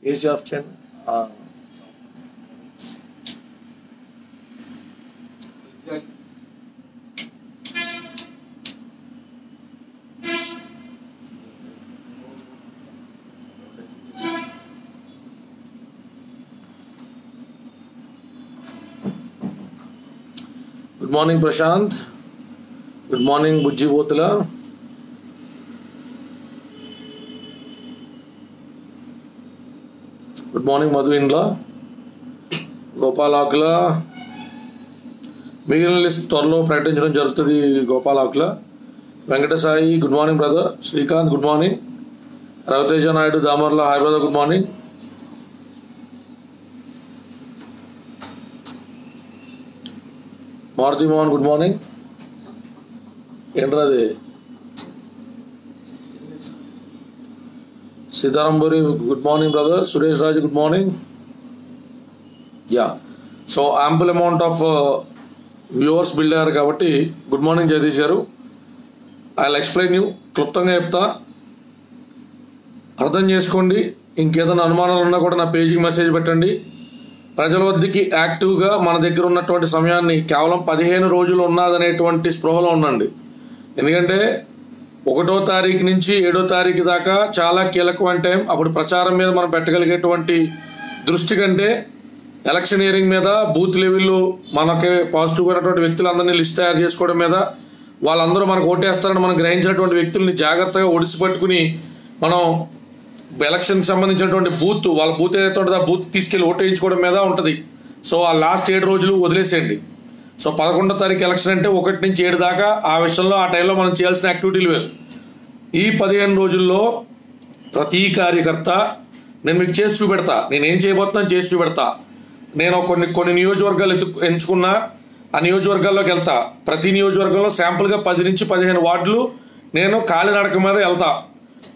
Is of China. Morning Prashanth good morning morning, good morning Madhu Indla Gopalakula మిగిలిన list త్వరలో ప్రకటించడం జరుగుతుంది Gopalakula Venkatasai good morning brother Srikanth good morning Raviteja Naidu Damarla Hyderabad good morning Maruthi Mohan good morning. ఏంటది Sitaramburi good morning brother. Suresh Raju good morning. Yeah. So ample amount of viewers build అయ్యారు కాబట్టి good morning Jagadish గారు. I explain you క్లుప్తంగా చెప్తా. అర్థం చేసుకోండి. ఇంకేదైనా అనుమానాలు ఉన్నా కూడా నా పేజీకి మెసేజ్ పెట్టండి. ప్రజల వద్దకి యాక్టివ్గా మన దగ్గర ఉన్నటువంటి సమయాన్ని కేవలం పదిహేను రోజులు ఉన్నదనేటువంటి స్పృహలో ఉండండి. ఎందుకంటే ఒకటో తారీఖు నుంచి ఏడో తారీఖు దాకా చాలా కీలకమైన టైం. అప్పుడు ప్రచారం మీద మనం పెట్టగలిగేటువంటి దృష్టి కంటే ఎలక్షన్ ఇయరింగ్ మీద బూత్ లెవెల్లో మనకి పాజిటివ్ అయినటువంటి వ్యక్తులందరినీ లిస్ట్ తయారు చేసుకోవడం మీద వాళ్ళందరూ మనకు ఓటేస్తారని మనం గ్రహించినటువంటి వ్యక్తుల్ని జాగ్రత్తగా ఒడిసి పట్టుకుని మనం ఎలక్షన్కి సంబంధించినటువంటి బూత్ వాళ్ళ బూత్ ఏదైతే ఉంటుందో ఆ బూత్ తీసుకెళ్ళి ఓటు వేయించుకోవడం మీద ఉంటుంది. సో ఆ లాస్ట్ ఏడు రోజులు వదిలేసేయండి. సో పదకొండో తారీఖు ఎలక్షన్ అంటే ఒకటి నుంచి ఏడు దాకా ఆ విషయంలో ఆ టైంలో మనం చేయాల్సిన యాక్టివిటీలు వేరు. ఈ పదిహేను రోజుల్లో ప్రతి కార్యకర్త నేను మీకు చేసి చూపెడతా నేను ఏం చేయబోతున్నాను చేసి చూపెడతా నేను కొన్ని కొన్ని నియోజకవర్గాలు ఎత్తు ఎంచుకున్నా ఆ నియోజకవర్గాల్లోకి వెళ్తా ప్రతి నియోజకవర్గంలో శాంపుల్గా పది నుంచి పదిహేను వార్డులు నేను కాలినడక మీద వెళ్తా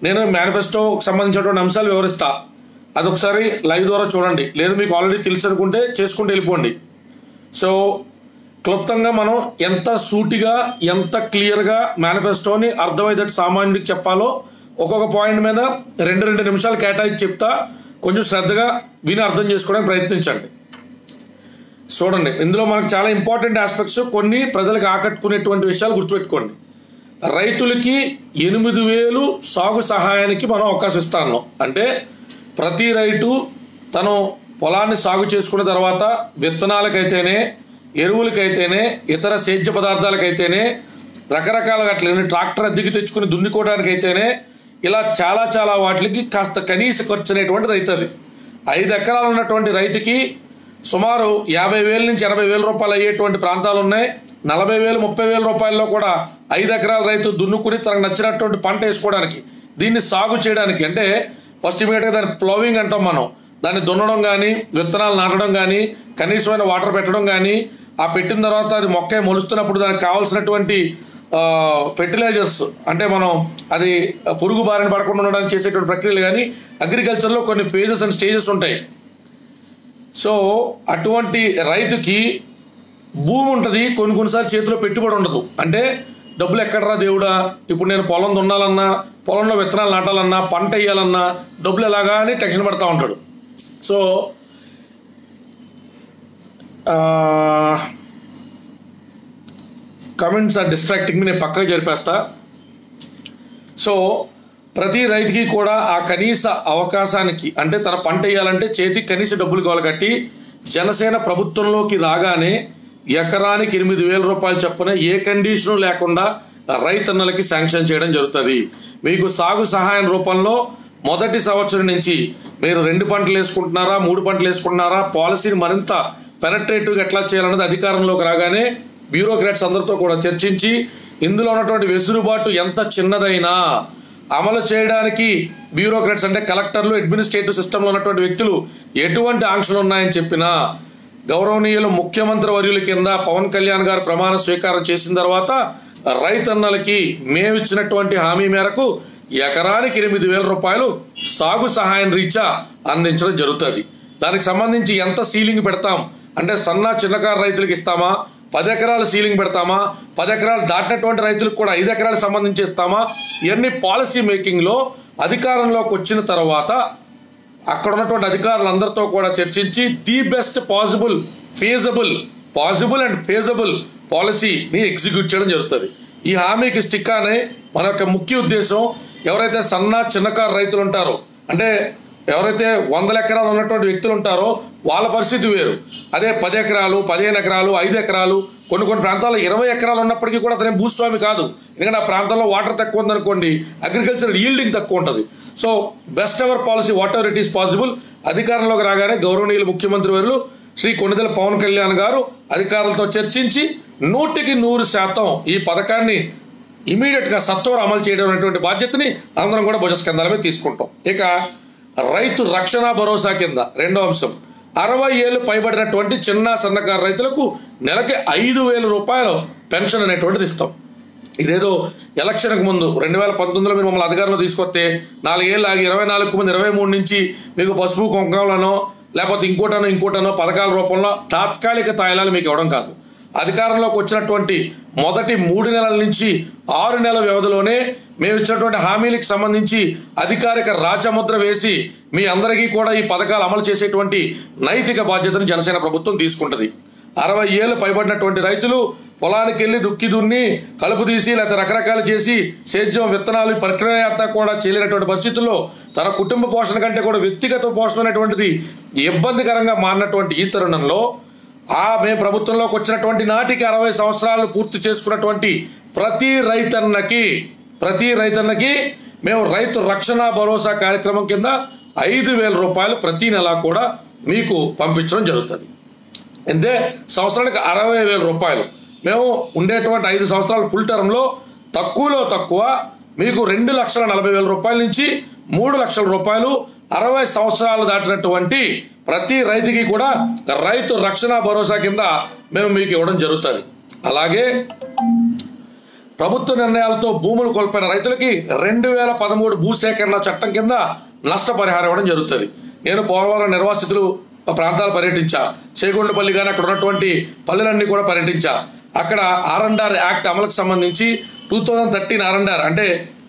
నేను మేనిఫెస్టోకి సంబంధించినటువంటి అంశాలు వివరిస్తా. అదొకసారి లైవ్ ద్వారా చూడండి. లేదు మీకు ఆల్రెడీ తెలిసి అనుకుంటే చేసుకుంటూ వెళ్ళిపోండి. సో క్లుప్తంగా మనం ఎంత సూటిగా ఎంత క్లియర్గా మేనిఫెస్టోని అర్థమయ్యేటట్టు సామాన్యుడికి చెప్పాలో ఒక్కొక్క పాయింట్ మీద రెండు రెండు నిమిషాలు కేటాయించి చెప్తా. కొంచెం శ్రద్ధగా విని అర్థం చేసుకోవడానికి ప్రయత్నించండి. చూడండి. ఇందులో మనకు చాలా ఇంపార్టెంట్ ఆస్పెక్ట్స్ కొన్ని ప్రజలకు ఆకట్టుకునేటువంటి విషయాలు గుర్తుపెట్టుకోండి. రైతులకి ఎనిమిది వేలు సాగు సహాయానికి మనం అవకాశం ఇస్తాను. అంటే ప్రతి రైతు తను పొలాన్ని సాగు చేసుకున్న తర్వాత విత్తనాలకైతేనే ఎరువులకైతేనే ఇతర సేద్య పదార్థాలకైతేనే రకరకాల అట్లా ట్రాక్టర్ అద్దెకి తెచ్చుకుని దున్నుకోవడానికైతేనే ఇలా చాలా చాలా వాటికి కాస్త కనీస ఖర్చు అనేటువంటి రైతు అది. ఐదు ఎకరాలు ఉన్నటువంటి రైతుకి సుమారు యాభై వేల నుంచి ఎనభై వేల రూపాయలు అయ్యేటువంటి ప్రాంతాలు ఉన్నాయి. నలభై వేలు ముప్పై వేల రూపాయల్లో కూడా ఐదు ఎకరాల రైతు దున్నుకుని తనకు నచ్చినటువంటి పంట వేసుకోవడానికి దీన్ని సాగు చేయడానికి అంటే ఫస్ట్ ఇమీడియట్గా దాన్ని ప్లోవింగ్ అంటాం మనం. దాన్ని దున్నడం కానీ విత్తనాలు నాటడం కానీ కనీసమైన వాటర్ పెట్టడం కానీ ఆ పెట్టిన తర్వాత అది మొక్క మొలుస్తున్నప్పుడు దానికి కావాల్సినటువంటి ఫెర్టిలైజర్స్ అంటే మనం అది పురుగు బారిన పడకుండా ఉండడానికి చేసేటువంటి ప్రక్రియలు కానీ అగ్రికల్చర్లో కొన్ని ఫేజెస్ అండ్ స్టేజెస్ ఉంటాయి. సో అటువంటి రైతుకి భూమి ఉంటుంది కొన్ని కొన్నిసార్లు చేతిలో పెట్టుబడి ఉండదు. అంటే డబ్బులు ఎక్కడరా దేవుడా? ఇప్పుడు నేను పొలం దున్నాలన్నా పొలంలో విత్తనాలు నాటాలన్నా పంట వేయాలన్నా డబ్బులు ఎలాగా అని టెన్షన్ పడతా ఉంటాడు. సో కమెంట్స్ ఆర్ డిస్ట్రాక్టింగ్ నేను పక్కకు జరిపేస్తా. సో ప్రతి రైతుకి కూడా ఆ కనీస అవకాశానికి అంటే తన పంట వేయాలంటే చేతికి కనీస డబ్బులు కావాలి కట్టి జనసేన ప్రభుత్వంలోకి రాగానే ఎకరానికి ఎనిమిది వేల రూపాయలు చొప్పున ఏ కండిషను లేకుండా రైతన్నలకి శాంక్షన్ చేయడం జరుగుతుంది. మీకు సాగు సహాయం రూపంలో మొదటి సంవత్సరం నుంచి మీరు రెండు పంటలు వేసుకుంటున్నారా మూడు పంటలు వేసుకుంటున్నారా పాలసీని మరింత పెనట్రేటివ్గా ఎట్లా చేయాలన్నది అధికారంలోకి రాగానే బ్యూరోక్రాట్స్ అందరితో కూడా చర్చించి ఇందులో ఉన్నటువంటి వెసులుబాటు ఎంత చిన్నదైనా అమలు చేయడానికి బ్యూరోక్రాట్స్ అంటే కలెక్టర్లు అడ్మినిస్ట్రేటివ్ సిస్టంలో ఉన్నటువంటి వ్యక్తులు ఎటువంటి ఆంక్షలు ఉన్నాయని చెప్పినా గౌరవనీయులు ముఖ్యమంత్రి వర్యుల కింద పవన్ కళ్యాణ్ గారు ప్రమాణ స్వీకారం చేసిన తర్వాత రైతన్నలకి మేమిచ్చినటువంటి హామీ మేరకు ఎకరానికి ఎనిమిది వేల రూపాయలు సాగు సహాయం రీత్యా అందించడం జరుగుతుంది. దానికి సంబంధించి ఎంత సీలింగ్ పెడతాం? అంటే సన్న చిన్నకారు రైతులకు ఇస్తామా? పది ఎకరాలు సీలింగ్ పెడతామా? పది ఎకరాలు దాటినటువంటి రైతులకు కూడా ఐదు ఎకరాలకు సంబంధించి ఇస్తామా? ఇవన్నీ పాలసీ మేకింగ్లో అధికారంలోకి వచ్చిన తర్వాత అక్కడ ఉన్నటువంటి అధికారులందరితో కూడా చర్చించి the best possible feasible possible and feasible పాలసీని ఎగ్జిక్యూట్ చేయడం జరుగుతుంది. ఈ హామీకి స్టిక్ అనే మన యొక్క ముఖ్య ఉద్దేశం ఎవరైతే సన్న చిన్నకారు రైతులు ఉంటారో అంటే ఎవరైతే వందల ఎకరాలు ఉన్నటువంటి వ్యక్తులు ఉంటారో వాళ్ళ పరిస్థితి వేరు. అదే పది ఎకరాలు పదిహేను ఎకరాలు ఐదు ఎకరాలు కొన్ని కొన్ని ప్రాంతాల్లో ఇరవై ఎకరాలు ఉన్నప్పటికీ కూడా అతనే భూస్వామి కాదు. ఎందుకంటే ఆ ప్రాంతంలో వాటర్ తక్కువ ఉందనుకోండి అగ్రికల్చర్ ఈల్డింగ్ తక్కువ ఉంటుంది. So best ever policy whatever it is possible అధికారంలోకి రాగానే గౌరవనీయులు ముఖ్యమంత్రి వర్యులు శ్రీ కొణిదెల పవన్ కళ్యాణ్ గారు అధికారులతో చర్చించి నూటికి నూరు శాతం ఈ పథకాన్ని ఇమీడియట్గా సత్వర అమలు చేయడం అనేటువంటి బాధ్యతని అందరం కూడా భుజస్కంధాల మీద తీసుకుంటాం. ఇక రైతు రక్షణ భరోసా కింద. రెండో అంశం. అరవై ఏళ్ళు పైబడినటువంటి చిన్న సన్నకారు రైతులకు నెలకి ఐదు వేల రూపాయలు పెన్షన్ అనేటువంటిది ఇస్తాం. ఇదేదో ఎలక్షన్కు ముందు రెండు వేల పంతొమ్మిదిలో మీరు మమ్మల్ని అధికారంలో తీసుకొస్తే నాలుగేళ్ళు ఆగి ఇరవై నాలుగు మంది ఇరవై మూడు నుంచి మీకు పసుపు కుంకుమలను లేకపోతే ఇంకోటనో ఇంకోటనో పథకాల రూపంలో తాత్కాలిక తాయిలాలు మీకు ఇవ్వడం కాదు. అధికారంలోకి వచ్చినటువంటి మొదటి మూడు నెలల నుంచి ఆరు నెలల వ్యవధిలోనే మేము ఇచ్చినటువంటి హామీలకు సంబంధించి అధికారిక రాజముద్ర వేసి మీ అందరికీ కూడా ఈ పథకాలు అమలు చేసేటువంటి నైతిక బాధ్యతను జనసేన ప్రభుత్వం తీసుకుంటది. అరవై ఏళ్ళు పైబడినటువంటి రైతులు పొలానికి వెళ్ళి దుక్కి దున్ని కలుపు తీసి లేకపోతే రకరకాలు చేసి సేద్యం విత్తనాలు ప్రక్రియ అంతా కూడా చేయలేనటువంటి పరిస్థితుల్లో తన కుటుంబ పోషణ కంటే కూడా వ్యక్తిగత పోషణ అనేటువంటిది ఇబ్బందికరంగా మారినటువంటి ఈ తరుణంలో ఆ మేము ప్రభుత్వంలోకి వచ్చినటువంటి నాటికి అరవై సంవత్సరాలు పూర్తి చేసుకున్నటువంటి ప్రతి రైతన్నకి ప్రతి రైతన్నకి మేము రైతు రక్షణ భరోసా కార్యక్రమం కింద ఐదు వేల రూపాయలు ప్రతి నెల కూడా మీకు పంపించడం జరుగుతుంది. అంటే సంవత్సరానికి అరవై వేల రూపాయలు. మేము ఉండేటువంటి ఐదు సంవత్సరాల ఫుల్ టర్మ్లో తక్కువలో తక్కువ మీకు రెండు లక్షల నలభై వేల రూపాయల నుంచి మూడు లక్షల రూపాయలు అరవై సంవత్సరాలు దాటినటువంటి ప్రతి రైతుకి కూడా రైతు రక్షణ భరోసా కింద మేము మీకు ఇవ్వడం జరుగుతుంది. అలాగే ప్రభుత్వ నిర్ణయాలతో భూములు కోల్పోయిన రైతులకి రెండు వేల పదమూడు భూసేకరణ చట్టం కింద నష్టపరిహారం ఇవ్వడం జరుగుతుంది. నేను పోలవరం నిర్వాసితులు ప్రాంతాలు పర్యటించా. చేగొండపల్లి కానీ అక్కడ ఉన్నటువంటి పల్లెలన్నీ కూడా పర్యటించా. అక్కడ ఆర్ అండ్ ఆర్ యాక్ట్ అమలుకు సంబంధించి two thousand thirteen R and R అంటే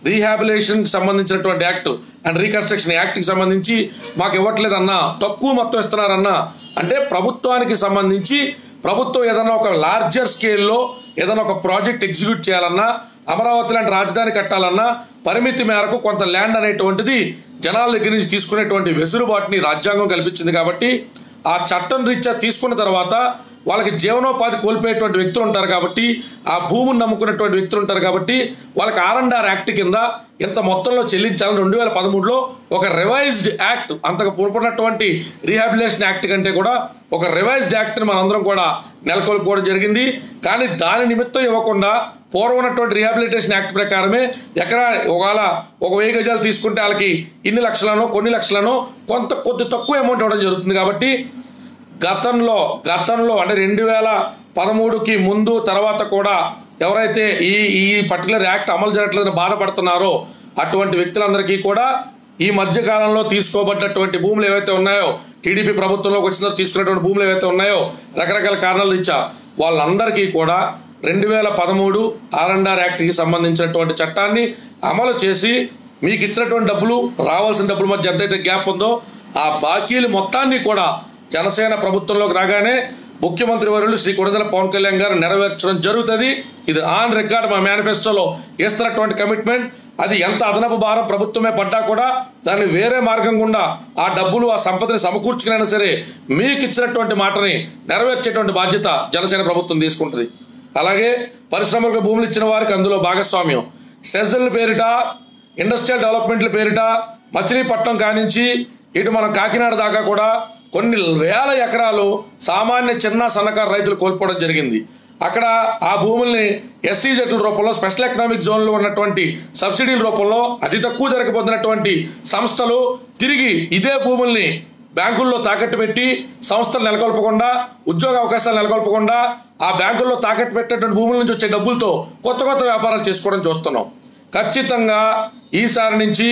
రీహాబిలేషన్ సంబంధించినటువంటి యాక్ట్ అండ్ రీకన్స్ట్రక్షన్ యాక్ట్కి సంబంధించి మాకు ఇవ్వట్లేదన్నా తక్కువ మొత్తం ఇస్తున్నారన్నా అంటే ప్రభుత్వానికి సంబంధించి ప్రభుత్వం ఏదైనా ఒక లార్జర్ స్కేల్లో ఏదైనా ఒక ప్రాజెక్ట్ ఎగ్జిక్యూట్ చేయాలన్నా అమరావతి లాంటి రాజధాని కట్టాలన్నా పరిమితి మేరకు కొంత ల్యాండ్ అనేటువంటిది జనాల దగ్గర నుంచి తీసుకునేటువంటి వెసులుబాటుని రాజ్యాంగం కల్పించింది కాబట్టి ఆ చట్టం రీత్యా తీసుకున్న తర్వాత వాళ్ళకి జీవనోపాధి కోల్పోయేటువంటి వ్యక్తులు ఉంటారు కాబట్టి ఆ భూమిని నమ్ముకున్నటువంటి వ్యక్తులు ఉంటారు కాబట్టి వాళ్ళకి ఆర్ అండ్ ఆర్ యాక్ట్ కింద ఇంత మొత్తంలో చెల్లించాలని రెండు వేల పదమూడులో ఒక రివైజ్డ్ యాక్ట్ అంతకు పూర్పడినటువంటి రీహాబిలేషన్ యాక్ట్ కంటే కూడా ఒక రివైజ్డ్ యాక్ట్ని మనందరం కూడా నెలకొల్పుకోవడం జరిగింది. కానీ దాని నిమిత్తం ఇవ్వకుండా పూర్వం ఉన్నటువంటి రీహాబిలిటేషన్ యాక్ట్ ప్రకారమే ఎకరా ఒకవేళ ఒక వెయ్యి గజాలు తీసుకుంటే వాళ్ళకి ఇన్ని లక్షలను కొన్ని లక్షలను కొంత కొద్ది తక్కువ అమౌంట్ ఇవ్వడం జరుగుతుంది కాబట్టి గతంలో గతంలో అంటే రెండు వేల పదమూడుకి ముందు తర్వాత కూడా ఎవరైతే ఈ ఈ పర్టికులర్ యాక్ట్ అమలు చేయట్లేదని బాధపడుతున్నారో అటువంటి వ్యక్తులందరికీ కూడా ఈ మధ్య కాలంలో తీసుకోబడ్డటువంటి భూములు ఏవైతే ఉన్నాయో టీడీపీ ప్రభుత్వంలోకి వచ్చిన తీసుకున్నటువంటి భూములు ఏవైతే ఉన్నాయో రకరకాల కారణాలు ఇచ్చా వాళ్ళందరికీ కూడా రెండు వేల పదమూడు ఆర్ యాక్ట్కి సంబంధించినటువంటి చట్టాన్ని అమలు చేసి మీకు ఇచ్చినటువంటి డబ్బులు రావాల్సిన డబ్బుల మధ్య ఎంతైతే గ్యాప్ ఉందో ఆ బాకీలు మొత్తాన్ని కూడా జనసేన ప్రభుత్వంలోకి రాగానే ముఖ్యమంత్రి వర్యులు శ్రీ కొణిదెల పవన్ కళ్యాణ్ గారు నెరవేర్చడం జరుగుతుంది. ఇది ఆన్ రికార్డ్ మా మేనిఫెస్టోలో ఇస్తున్నటువంటి కమిట్మెంట్. అది ఎంత అదనపు భారం ప్రభుత్వమే పడ్డా కూడా దాన్ని వేరే మార్గం గుండా ఆ డబ్బులు ఆ సంపదని సమకూర్చుకునైనా సరే మీకు ఇచ్చినటువంటి మాటని నెరవేర్చేటువంటి బాధ్యత జనసేన ప్రభుత్వం తీసుకుంటుంది. అలాగే పరిశ్రమలకు భూములు ఇచ్చిన వారికి అందులో భాగస్వామ్యం. సెజల్ పేరిట ఇండస్ట్రియల్ డెవలప్మెంట్ల పేరిట మచిలీపట్నం కానించి ఇటు మనం కాకినాడ దాకా కూడా కొన్ని వేల ఎకరాలు సామాన్య చిన్న సన్నకారు రైతులు కోల్పోవడం జరిగింది. అక్కడ ఆ భూముల్ని ఎస్సీ జట్టు రూపంలో స్పెషల్ ఎకనామిక్ జోన్లో ఉన్నటువంటి సబ్సిడీల రూపంలో అతి తక్కువ ధరకు పొందినటువంటి సంస్థలు తిరిగి ఇదే భూముల్ని బ్యాంకుల్లో తాకట్టు పెట్టి సంస్థలు నెలకొల్పకుండా ఉద్యోగ అవకాశాలు నెలకొల్పకుండా ఆ బ్యాంకుల్లో తాకట్టు పెట్టినటువంటి భూముల నుంచి వచ్చే డబ్బులతో కొత్త కొత్త వ్యాపారాలు చేసుకోవడం చూస్తున్నాం. ఖచ్చితంగా ఈసారి నుంచి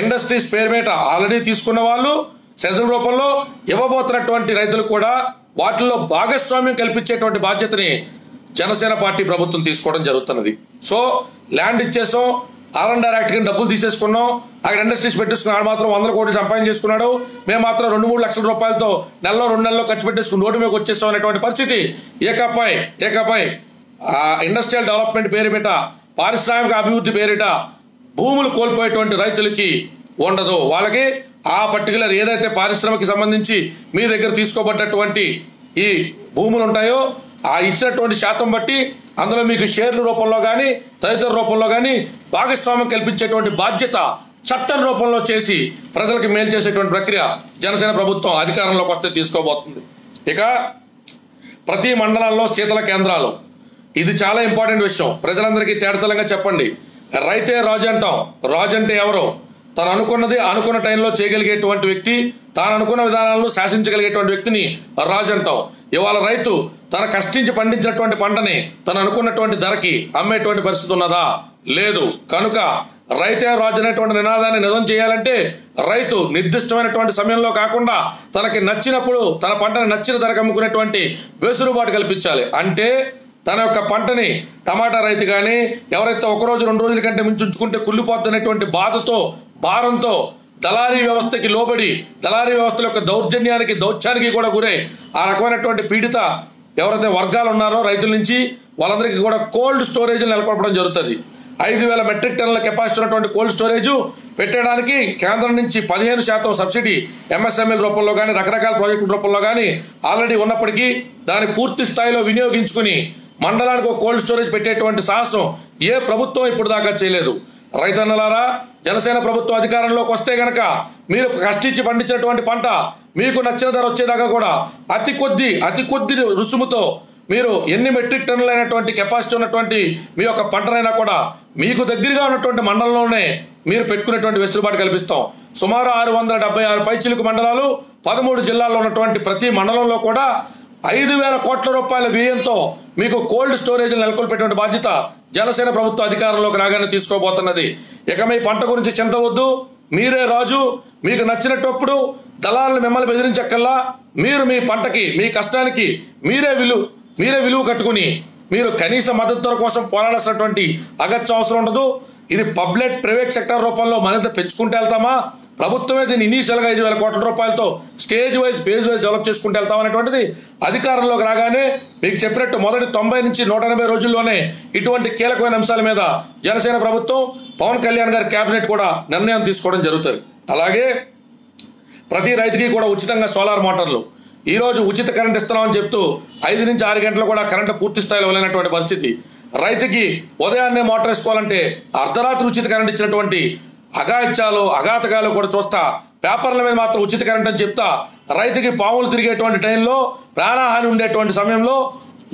ఇండస్ట్రీస్ పేరు మీద ఆల్రెడీ తీసుకున్న వాళ్ళు సెషన్ రూపంలో ఇవ్వబోతున్నటువంటి రైతులు కూడా వాటిల్లో భాగస్వామ్యం కల్పించేటువంటి బాధ్యతని జనసేన పార్టీ ప్రభుత్వం తీసుకోవడం జరుగుతున్నది. సో ల్యాండ్ ఇచ్చేసాం ఆర్ అండ్ యాక్ట్ కింద డబ్బులు తీసేసుకున్నాం అక్కడ ఇండస్ట్రీస్ పెట్టేసుకున్నాడు మాత్రం వందల కోట్లు సంపాదన చేసుకున్నాడు మేము మాత్రం రెండు మూడు లక్షల రూపాయలతో నెలలో రెండు నెలల్లో ఖర్చు పెట్టేసుకుని నోటు మీకు వచ్చేస్తాం అనేటువంటి పరిస్థితి. ఏకాపై ఏకాపై ఇండస్ట్రియల్ డెవలప్మెంట్ పేరు మీద పారిశ్రామిక అభివృద్ధి పేరిట భూములు కోల్పోయేటువంటి రైతులకి ఉండదు. వాళ్ళకి ఆ పర్టికులర్ ఏదైతే పారిశ్రమకి సంబంధించి మీ దగ్గర తీసుకోబడ్డటువంటి ఈ భూములు ఉంటాయో ఆ ఇచ్చినటువంటి శాతం బట్టి అందులో మీకు షేర్ల రూపంలో కానీ తదితర రూపంలో కానీ భాగస్వామ్యం కల్పించేటువంటి బాధ్యత చట్టం రూపంలో చేసి ప్రజలకు మేలు చేసేటువంటి ప్రక్రియ జనసేన ప్రభుత్వం అధికారంలోకి వస్తే తీసుకోబోతుంది. ఇక ప్రతి మండలాల్లో శీతల కేంద్రాలు. ఇది చాలా ఇంపార్టెంట్ విషయం. ప్రజలందరికీ తేడతలంగా చెప్పండి. రైతే రాజు అంటాం. రాజు అంటే ఎవరు? తను అనుకున్నది అనుకున్న టైంలో చేయగలిగేటువంటి వ్యక్తి తాను అనుకున్న విధానాలను శాసించగలిగేటువంటి వ్యక్తిని రాజు అంటాం. ఇవాళ రైతు తన కష్టించి పండించినటువంటి పంటని తను అనుకున్నటువంటి ధరకి అమ్మేటువంటి పరిస్థితి ఉన్నదా? లేదు. కనుక రైతే రాజు అనేటువంటి నినాదాన్ని నిజం చేయాలంటే రైతు నిర్దిష్టమైనటువంటి సమయంలో కాకుండా తనకి నచ్చినప్పుడు తన పంటని నచ్చిన ధరకు అమ్ముకునేటువంటి వెసులుబాటు కల్పించాలి. అంటే తన యొక్క పంటని టమాటా రైతు కానీ ఎవరైతే ఒక రోజు రెండు రోజుల కంటే మించి ఉంచుకుంటే కుళ్ళిపోతున్నటువంటి బాధతో భారంతో దళారీ వ్యవస్థకి లోబడి దళారీ వ్యవస్థల యొక్క దౌర్జన్యానికి దౌత్యానికి కూడా గురై ఆ రకమైనటువంటి పీడిత ఎవరైతే వర్గాలు ఉన్నారో రైతుల నుంచి వాళ్ళందరికీ కూడా కోల్డ్ స్టోరేజ్ నెలకొల్పడం జరుగుతుంది. ఐదు వేల మెట్రిక్ టన్నుల కెపాసిటీ ఉన్నటువంటి కోల్డ్ స్టోరేజ్ పెట్టడానికి కేంద్రం నుంచి పదిహేను శాతం సబ్సిడీ ఎంఎస్ఎంఎల్ రూపంలో కానీ రకరకాల ప్రాజెక్టుల రూపంలో కానీ ఆల్రెడీ ఉన్నప్పటికీ దాన్ని పూర్తి స్థాయిలో వినియోగించుకుని మండలానికి ఒక కోల్డ్ స్టోరేజ్ పెట్టేటువంటి సాహసం ఏ ప్రభుత్వం ఇప్పుడు దాకా చేయలేదు. రైతన్నలారా జనసేన ప్రభుత్వం అధికారంలోకి వస్తే గనక మీరు కష్టించి పండించినటువంటి పంట మీకు నచ్చిన ధర వచ్చేదాకా కూడా అతి కొద్ది అతి కొద్ది రుసుముతో మీరు ఎన్ని మెట్రిక్ టన్నులైనటువంటి కెపాసిటీ ఉన్నటువంటి మీ యొక్క పంటనైనా కూడా మీకు దగ్గరగా ఉన్నటువంటి మండలంలోనే మీరు పెట్టుకునేటువంటి వెసులుబాటు కల్పిస్తాం. సుమారు ఆరు వందల డెబ్బై ఆరు పైచిలుకు మండలాలు పదమూడు జిల్లాల్లో ఉన్నటువంటి ప్రతి మండలంలో కూడా ఐదు వేల కోట్ల రూపాయల వ్యయంతో మీకు కోల్డ్ స్టోరేజ్ నెలకొల్పేటువంటి బాధ్యత జనసేన ప్రభుత్వ అధికారంలోకి రాగానే తీసుకోబోతున్నది. ఇక మీ పంట గురించి చింతవద్దు. మీరే రాజు. మీకు నచ్చినప్పుడు దళాలను మిమ్మల్ని బెదిరించక్కల్లా. మీరు మీ పంటకి మీ కష్టానికి మీరే విలువ మీరే విలువ కట్టుకుని మీరు కనీస మద్దతు కోసం పోరాడాల్సినటువంటి అగత్యం అవసరం ఉండదు. ఇది పబ్లిక్ ప్రైవేట్ సెక్టర్ రూపంలో మరింత పెంచుకుంటూ వెళ్తామా? ప్రభుత్వమే దీన్ని ఇనీషియల్గా ఐదు వేల కోట్ల రూపాయలతో stage wise phase wise develop చేసుకుంటూ వెళ్తాం అనేటువంటిది అధికారంలోకి రాగానే మీకు చెప్పినట్టు మొదటి తొంభై నుంచి నూట ఎనభై రోజుల్లోనే ఇటువంటి కీలకమైన అంశాల మీద జనసేన ప్రభుత్వం పవన్ కళ్యాణ్ గారి కేబినెట్ కూడా నిర్ణయం తీసుకోవడం జరుగుతుంది. అలాగే ప్రతి రైతుకి కూడా ఉచితంగా సోలార్ మోటార్లు. ఈ రోజు ఉచిత కరెంట్ ఇస్తున్నామని చెప్తూ ఐదు నుంచి ఆరు గంటలు కూడా కరెంటు పూర్తి స్థాయిలో వెళ్ళినటువంటి పరిస్థితి. రైతుకి ఉదయాన్నే మోటార్ వేసుకోవాలంటే అర్ధరాత్రి ఉచిత కరెంట్ ఇచ్చినటువంటి అగాయిత్యాలు అఘాతకాలు కూడా చూస్తా. పేపర్ల మీద మాత్రం ఉచిత కరెంట్ అని చెప్తా. రైతుకి పాములు తిరిగేటువంటి టైంలో ప్రాణహాని ఉండేటువంటి సమయంలో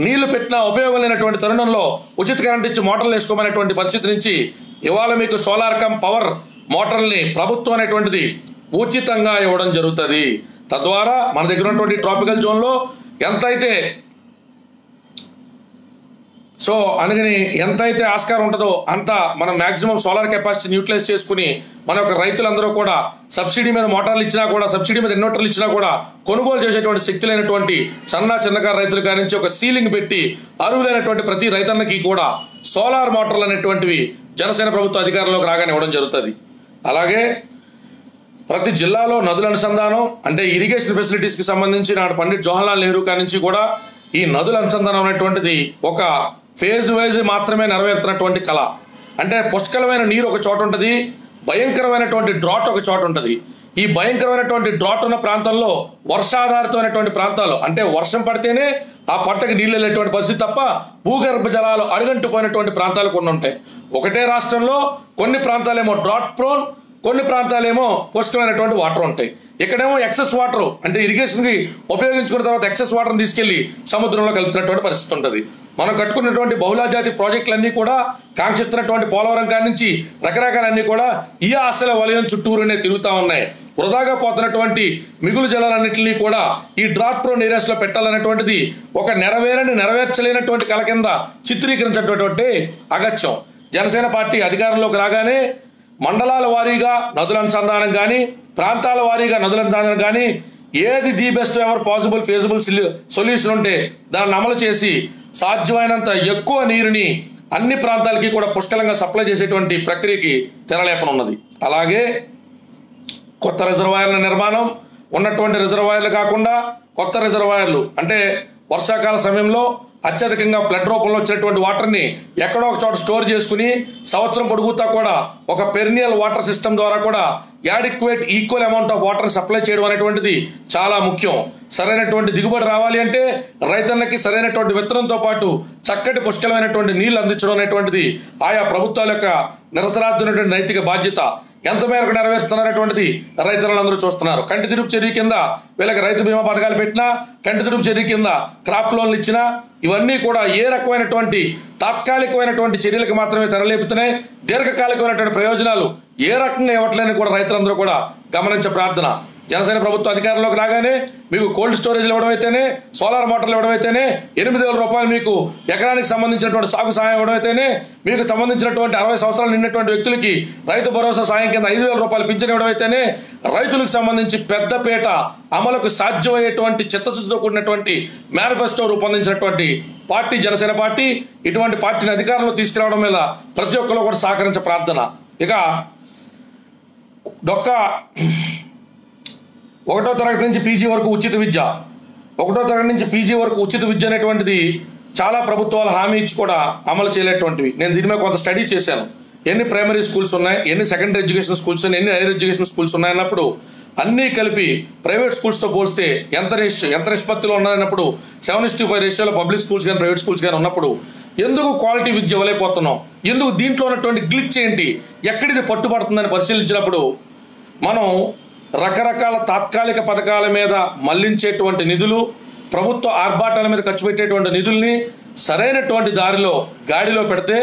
నీళ్ళు పెట్టినా ఉపయోగం లేనటువంటి తరుణంలో ఉచిత కరెంట్ ఇచ్చి మోటార్లు వేసుకోమనేటువంటి పరిస్థితి నుంచి ఇవాళ మీకు సోలార్ కమ్ పవర్ మోటార్ని ప్రభుత్వం అనేటువంటిది ఉచితంగా ఇవ్వడం జరుగుతుంది. తద్వారా మన దగ్గర ఉన్నటువంటి ట్రాపికల్ జోన్లో ఎంతైతే సో అందుకని ఎంతైతే ఆస్కారం ఉంటుందో అంత మనం మాక్సిమం సోలార్ కెపాసిటీని యూటిలైజ్ చేసుకుని మన యొక్క రైతులందరూ కూడా సబ్సిడీ మీద మోటార్లు ఇచ్చినా కూడా సబ్సిడీ మీద ఇన్వర్టర్లు ఇచ్చినా కూడా కొనుగోలు చేసేటువంటి శక్తి లేనటువంటి సన్న చిన్నకారు రైతులు కానించి ఒక సీలింగ్ పెట్టి అరువులైనటువంటి ప్రతి రైతన్నకి కూడా సోలార్ మోటార్లు అనేటువంటివి జనసేన ప్రభుత్వ అధికారంలోకి రాగానే ఇవ్వడం జరుగుతుంది. అలాగే ప్రతి జిల్లాలో నదుల అనుసంధానం అంటే ఇరిగేషన్ ఫెసిలిటీస్కి సంబంధించి నాడు పండిట్ జవహర్లాల్ నెహ్రూ కానించి నుంచి కూడా ఈ నదుల అనుసంధానం అనేటువంటిది ఒక ఫేజ్ వైజ్ మాత్రమే నెరవేరుతున్నటువంటి కళ. అంటే పుష్కలమైన నీరు ఒక చోట ఉంటుంది భయంకరమైనటువంటి డ్రాట్ ఒక చోట ఉంటుంది. ఈ భయంకరమైనటువంటి డ్రాట్ ఉన్న ప్రాంతంలో వర్షాధారితమైనటువంటి ప్రాంతాలు అంటే వర్షం పడితేనే ఆ పంటకు నీళ్ళు వెళ్ళేటువంటి పరిస్థితి తప్ప భూగర్భ జలాలు అడుగంటుపోయినటువంటి ప్రాంతాలు కొన్ని ఉంటాయి. ఒకటే రాష్ట్రంలో కొన్ని ప్రాంతాలేమో డ్రాట్ ప్రోన్ కొన్ని ప్రాంతాలేమో పుష్కలమైనటువంటి వాటర్ ఉంటాయి. ఇక్కడేమో ఎక్సెస్ వాటర్ అంటే ఇరిగేషన్కి ఉపయోగించుకున్న తర్వాత ఎక్సెస్ వాటర్ తీసుకెళ్ళి సముద్రంలో కలుపుతున్నటువంటి పరిస్థితి ఉంటుంది. మనం కట్టుకున్నటువంటి బహుళజాతి ప్రాజెక్టులన్నీ కూడా కాంక్షిస్తున్నటువంటి పోలవరం కాడి నుంచి రకరకాలన్నీ కూడా ఈ ఆశల వలయం చుట్టూరునే తిరుగుతా ఉన్నాయి. వృధాగా పోతున్నటువంటి మిగులు జలాలన్నింటినీ కూడా ఈ డ్రాట్ ప్రోన్ ఏరియాస్లో పెట్టాలనేటువంటిది ఒక నెరవేరని నెరవేర్చలేనటువంటి కళ కింద చిత్రీకరించినటువంటి అగత్యం. జనసేన పార్టీ అధికారంలోకి రాగానే మండలాల వారీగా నదుల అనుసంధానం కానీ ప్రాంతాల వారీగా నదుల అనుసంధానం కానీ ఏది the best ever possible feasible solution ఉంటే దాన్ని అమలు చేసి సాధ్యమైనంత ఎక్కువ నీరుని అన్ని ప్రాంతాలకి కూడా పుష్కలంగా సప్లై చేసేటువంటి ప్రక్రియకి తెరలేపనున్నది. అలాగే కొత్త రిజర్వాయర్ల నిర్మాణం ఉన్నటువంటి రిజర్వాయర్లు కాకుండా కొత్త రిజర్వాయర్లు. అంటే వర్షాకాల సమయంలో అత్యధికంగా ఫ్లడ్ రూపంలో వచ్చినటువంటి వాటర్ని ఎక్కడో ఒక చోట స్టోర్ చేసుకుని సంవత్సరం పొడుగుతా కూడా ఒక పెర్నియల్ వాటర్ సిస్టమ్ ద్వారా కూడా adequate equal amount of water supply చేయడం అనేటువంటిది చాలా ముఖ్యం. సరైనటువంటి దిగుబడి రావాలి అంటే రైతన్నకి సరైనటువంటి విత్తనంతో పాటు చక్కటి పుష్కలమైనటువంటి నీళ్ళు అందించడం అనేటువంటిది ఆయా ప్రభుత్వాల యొక్క నిరసరార్థమైనటువంటి నైతిక బాధ్యత. ఎంత మేరకు నెరవేరుస్తున్నారనేటువంటిది రైతులందరూ చూస్తున్నారు. కంటి తిరుపు చర్య కింద వీళ్ళకి రైతు బీమా పథకాలు పెట్టినా కంటి తిరుపు చర్య కింద క్రాప్ లోన్లు ఇచ్చినా ఇవన్నీ కూడా ఏ రకమైనటువంటి తాత్కాలికమైనటువంటి చర్యలకు మాత్రమే తెరలేపుతున్నాయి. దీర్ఘకాలికమైనటువంటి ప్రయోజనాలు ఏ రకంగా ఇవ్వట్లేని కూడా రైతులందరూ కూడా గమనించే ప్రార్థన. జనసేన ప్రభుత్వం అధికారంలోకి రాగానే మీకు కోల్డ్ స్టోరేజ్లు ఇవ్వడం అయితేనే సోలార్ మోటార్లు ఇవ్వడం అయితేనే ఎనిమిది వేల రూపాయలు మీకు ఎకరానికి సంబంధించినటువంటి సాగు సహాయం ఇవ్వడం అయితేనే మీకు సంబంధించినటువంటి అరవై సంవత్సరాలు నిన్నటువంటి వ్యక్తులకి రైతు భరోసా సాయం కింద ఐదు వేల రూపాయలు పింఛన్ ఇవ్వడం అయితేనే రైతులకు సంబంధించి పెద్దపేట అమలుకు సాధ్యమయ్యేటువంటి చిత్తశుద్ధితో కూడినటువంటి మేనిఫెస్టో రూపొందించినటువంటి పార్టీ జనసేన పార్టీ ఇటువంటి పార్టీని అధికారంలో తీసుకురావడం మీద ప్రతి ఒక్కరు కూడా సహకరించే ప్రార్థన. ఇక డొక్క ఒకటో తరగతి నుంచి పీజీ వరకు ఉచిత విద్య. ఒకటో తరగతి నుంచి పీజీ వరకు ఉచిత విద్య అనేటువంటిది చాలా ప్రభుత్వాలు హామీ ఇచ్చి కూడా అమలు చేయలేటువంటివి. నేను దీని మీద కొంత స్టడీ చేశాను. ఎన్ని ప్రైమరీ స్కూల్స్ ఉన్నాయి ఎన్ని సెకండరీ ఎడ్యుకేషన్ స్కూల్స్ ఉన్నాయి ఎన్ని హైయర్ ఎడ్యుకేషన్ స్కూల్స్ ఉన్నాయి అన్నప్పుడు అన్నీ కలిపి ప్రైవేట్ స్కూల్స్తో పోలిస్తే ఎంత రేష్ ఎంత నిష్పత్తిలో ఉన్నాయన్నప్పుడు సెవెన్ ఇస్ ఫైవ్ రేషియోలో పబ్లిక్ స్కూల్స్ కానీ ప్రైవేట్ స్కూల్స్ కానీ ఉన్నప్పుడు ఎందుకు క్వాలిటీ విద్య ఇవ్వలేకపోతున్నాం ఎందుకు దీంట్లో ఉన్నటువంటి గ్లిచ్ ఏంటి? ఎక్కడిది పట్టుబడుతుందని పరిశీలించినప్పుడు మనం రకరకాల తాత్కాలిక పథకాల మీద మళ్ళించేటువంటి నిధులు ప్రభుత్వ ఆర్భాటాల మీద ఖర్చు పెట్టేటువంటి నిధుల్ని సరైనటువంటి దారిలో గాడిలో పెడితే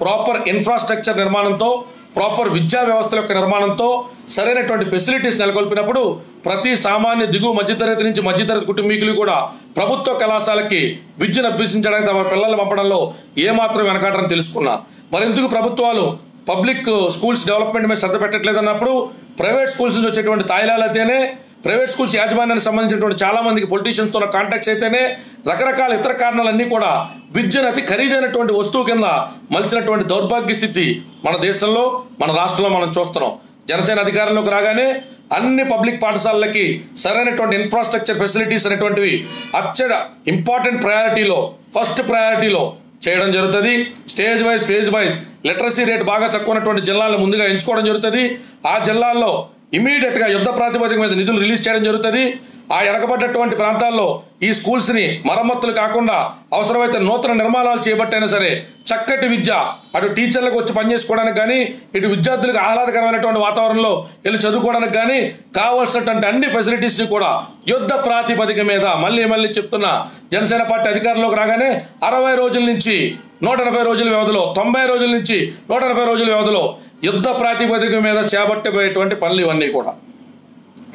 ప్రాపర్ ఇన్ఫ్రాస్ట్రక్చర్ నిర్మాణంతో ప్రాపర్ విద్యా వ్యవస్థల యొక్క నిర్మాణంతో సరైనటువంటి ఫెసిలిటీస్ నెలకొల్పినప్పుడు ప్రతి సామాన్య దిగువ మధ్యతరగతి నుంచి మధ్యతరగతి కుటుంబీకులు కూడా ప్రభుత్వ కళాశాలకి విద్యను అభ్యసించడానికి తమ పిల్లల్ని పంపడంలో ఏమాత్రం వెనకాటని తెలుసుకున్నా. మరెందుకు ప్రభుత్వాలు పబ్లిక్ స్కూల్స్ డెవలప్మెంట్ మీద శ్రద్ధ పెట్టట్లేదు అన్నప్పుడు ప్రైవేట్ స్కూల్స్ నుంచి వచ్చేటువంటి తాయిలాలు అయితేనే ప్రైవేట్ స్కూల్స్ యాజమాన్యానికి సంబంధించినటువంటి చాలా మందికి పొలిటీషియన్స్తో కాంటాక్ట్స్ అయితేనే రకరకాల ఇతర కారణాలన్నీ కూడా విద్యను అతి ఖరీదైనటువంటి వస్తువు కింద మలిచినటువంటి దౌర్భాగ్య స్థితి మన దేశంలో మన రాష్ట్రంలో మనం చూస్తున్నాం. జనసేన అధికారంలోకి రాగానే అన్ని పబ్లిక్ పాఠశాలలకి సరైనటువంటి ఇన్ఫ్రాస్ట్రక్చర్ ఫెసిలిటీస్ అనేటువంటివి అచ్చడ ఇంపార్టెంట్ ప్రయారిటీలో ఫస్ట్ ప్రయారిటీలో చేయడం జరుగుతుంది. Stage wise phase wise literacy rate బాగా తక్కువ ఉన్నటువంటి జిల్లాలను ముందుగా ఎంచుకోవడం జరుగుతుంది. ఆ జిల్లాల్లో ఇమీడియట్గా యుద్ధ ప్రాతిపదిక మీద నిధులు రిలీజ్ చేయడం జరుగుతుంది. ఆ వెనకబడ్డటువంటి ప్రాంతాల్లో ఈ స్కూల్స్ని మరమ్మతులు కాకుండా అవసరమైతే నూతన నిర్మాణాలు చేపట్టైనా సరే చక్కటి విద్య అటు టీచర్లకు వచ్చి పనిచేసుకోవడానికి కానీ ఇటు విద్యార్థులకు ఆహ్లాదకరమైనటువంటి వాతావరణంలో వెళ్ళి చదువుకోవడానికి కానీ కావాల్సినటువంటి అన్ని ఫెసిలిటీస్ని కూడా యుద్ధ ప్రాతిపదిక మీద మళ్ళీ మళ్ళీ చెప్తున్న జనసేన పార్టీ అధికారంలోకి రాగానే అరవై రోజుల నుంచి నూట ఎనభై రోజుల వ్యవధిలో తొంభై రోజుల నుంచి నూట ఎనభై రోజుల వ్యవధిలో యుద్ధ ప్రాతిపదిక మీద చేపట్టబోయేటువంటి పనులు ఇవన్నీ కూడా.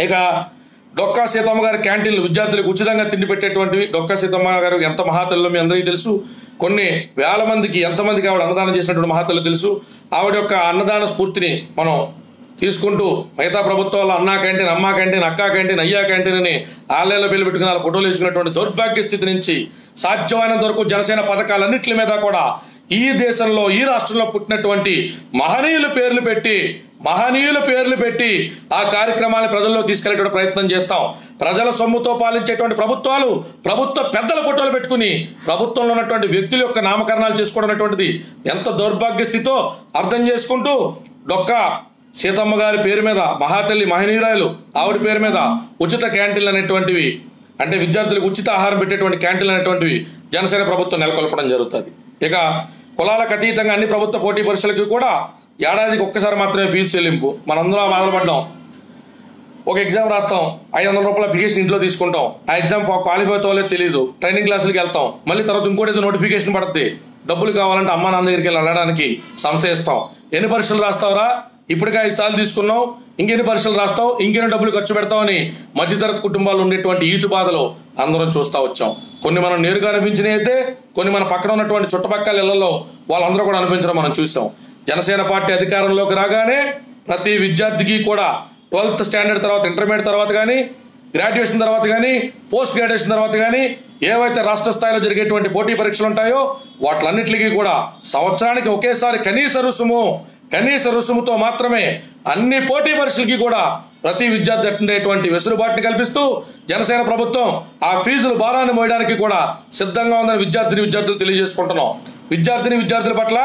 ఇక డొక్కా సీతమ్మ గారి క్యాంటీన్లు విద్యార్థులకు ఉచితంగా తిండి పెట్టేటువంటివి. డొక్కా సీతమ్మ గారు ఎంత మహాతల్లో మీ అందరికీ తెలుసు. కొన్ని వేల మందికి ఎంతమందికి ఆవిడ అన్నదానం చేసినటువంటి మహాతల్లు తెలుసు. ఆవిడ యొక్క అన్నదాన స్ఫూర్తిని మనం తీసుకుంటూ మిగతా ప్రభుత్వాల్లో అన్నా క్యాంటీన్ అమ్మా క్యాంటీన్ అక్కా క్యాంటీన్ అయ్యా క్యాంటీన్ అని ఆన్లైన్లో పేరు పెట్టుకున్న వాళ్ళ ఫోటోలు ఇచ్చినటువంటి దౌర్భాగ్య స్థితి నుంచి సాధ్యమైనంత వరకు జనసేన పథకాలన్నింటి మీద కూడా ఈ దేశంలో ఈ రాష్ట్రంలో పుట్టినటువంటి మహనీయుల పేర్లు పెట్టి మహనీయుల పేర్లు పెట్టి ఆ కార్యక్రమాన్ని ప్రజల్లో తీసుకెళ్ళేటువంటి ప్రయత్నం చేస్తాం. ప్రజల సొమ్ముతో పాలించేటువంటి ప్రభుత్వాలు ప్రభుత్వ పెద్దల ఫోటోలు పెట్టుకుని ప్రభుత్వంలో ఉన్నటువంటి వ్యక్తుల యొక్క నామకరణాలు చేసుకోవడం అనేటువంటిది ఎంత దౌర్భాగ్య స్థితో అర్థం చేసుకుంటూ డొక్క సీతమ్మ గారి పేరు మీద మహాతల్లి మహనీయురాయలు ఆవిడ పేరు మీద ఉచిత క్యాంటీన్లు అనేటువంటివి అంటే విద్యార్థులకు ఉచిత ఆహారం పెట్టేటువంటి క్యాంటీన్లు అనేటువంటివి జనసేన ప్రభుత్వం నెలకొల్పడం జరుగుతుంది. ఇక కులాలకు అతీతంగా అన్ని ప్రభుత్వ పోటీ పరీక్షలకు కూడా ఏడాదికి ఒక్కసారి మాత్రమే ఫీజు చెల్లింపు. మనందరం బాధపడ్డాం ఒక ఎగ్జామ్ రాస్తాం. ఐదు వందల రూపాయల అప్లికేషన్ ఇంట్లో తీసుకుంటాం. ఆ ఎగ్జామ్ క్వాలిఫై అవుతావో తెలియదు ట్రైనింగ్ క్లాసులకు వెళ్తాం. మళ్ళీ తర్వాత ఇంకోటి ఏదో నోటిఫికేషన్ పడుతుంది డబ్బులు కావాలంటే అమ్మా నాన్న దగ్గరికి వెళ్ళి వెళ్ళడానికి సంశయిస్తాం. ఎన్ని పరీక్షలు రాస్తావరా? ఇప్పటికే ఐదు సార్లు తీసుకున్నాం ఇంకెన్ని పరీక్షలు రాస్తాం ఇంకెన్ని డబ్బులు ఖర్చు పెడతామని మధ్యతరగతి కుటుంబాలు ఉండేటువంటి ఈతు బాధలు అందరం చూస్తా వచ్చాం. కొన్ని మనం నేరుగా అనిపించినవి అయితే కొన్ని మన పక్కన ఉన్నటువంటి చుట్టుపక్కల ఇళ్ళలో వాళ్ళందరూ కూడా అనిపించడం మనం చూసాం. జనసేన పార్టీ అధికారంలోకి రాగానే ప్రతి విద్యార్థికి కూడా ట్వెల్త్ స్టాండర్డ్ తర్వాత ఇంటర్మీడియట్ తర్వాత కానీ గ్రాడ్యుయేషన్ తర్వాత కానీ పోస్ట్ గ్రాడ్యుయేషన్ తర్వాత కానీ ఏవైతే రాష్ట్ర స్థాయిలో జరిగేటువంటి పోటీ పరీక్షలు ఉంటాయో వాటిలన్నింటికి కూడా సంవత్సరానికి ఒకేసారి కనీస రుసుము కనీస రుసుముతో మాత్రమే అన్ని పోటీ పరీక్షలకి కూడా ప్రతి విద్యార్థి ఉండేటువంటి వెసులుబాటుని కల్పిస్తూ జనసేన ప్రభుత్వం ఆ ఫీజులు భారాన్ని మోయడానికి కూడా సిద్ధంగా ఉందని విద్యార్థిని విద్యార్థులు తెలియజేసుకుంటున్నాం. విద్యార్థిని విద్యార్థుల పట్ల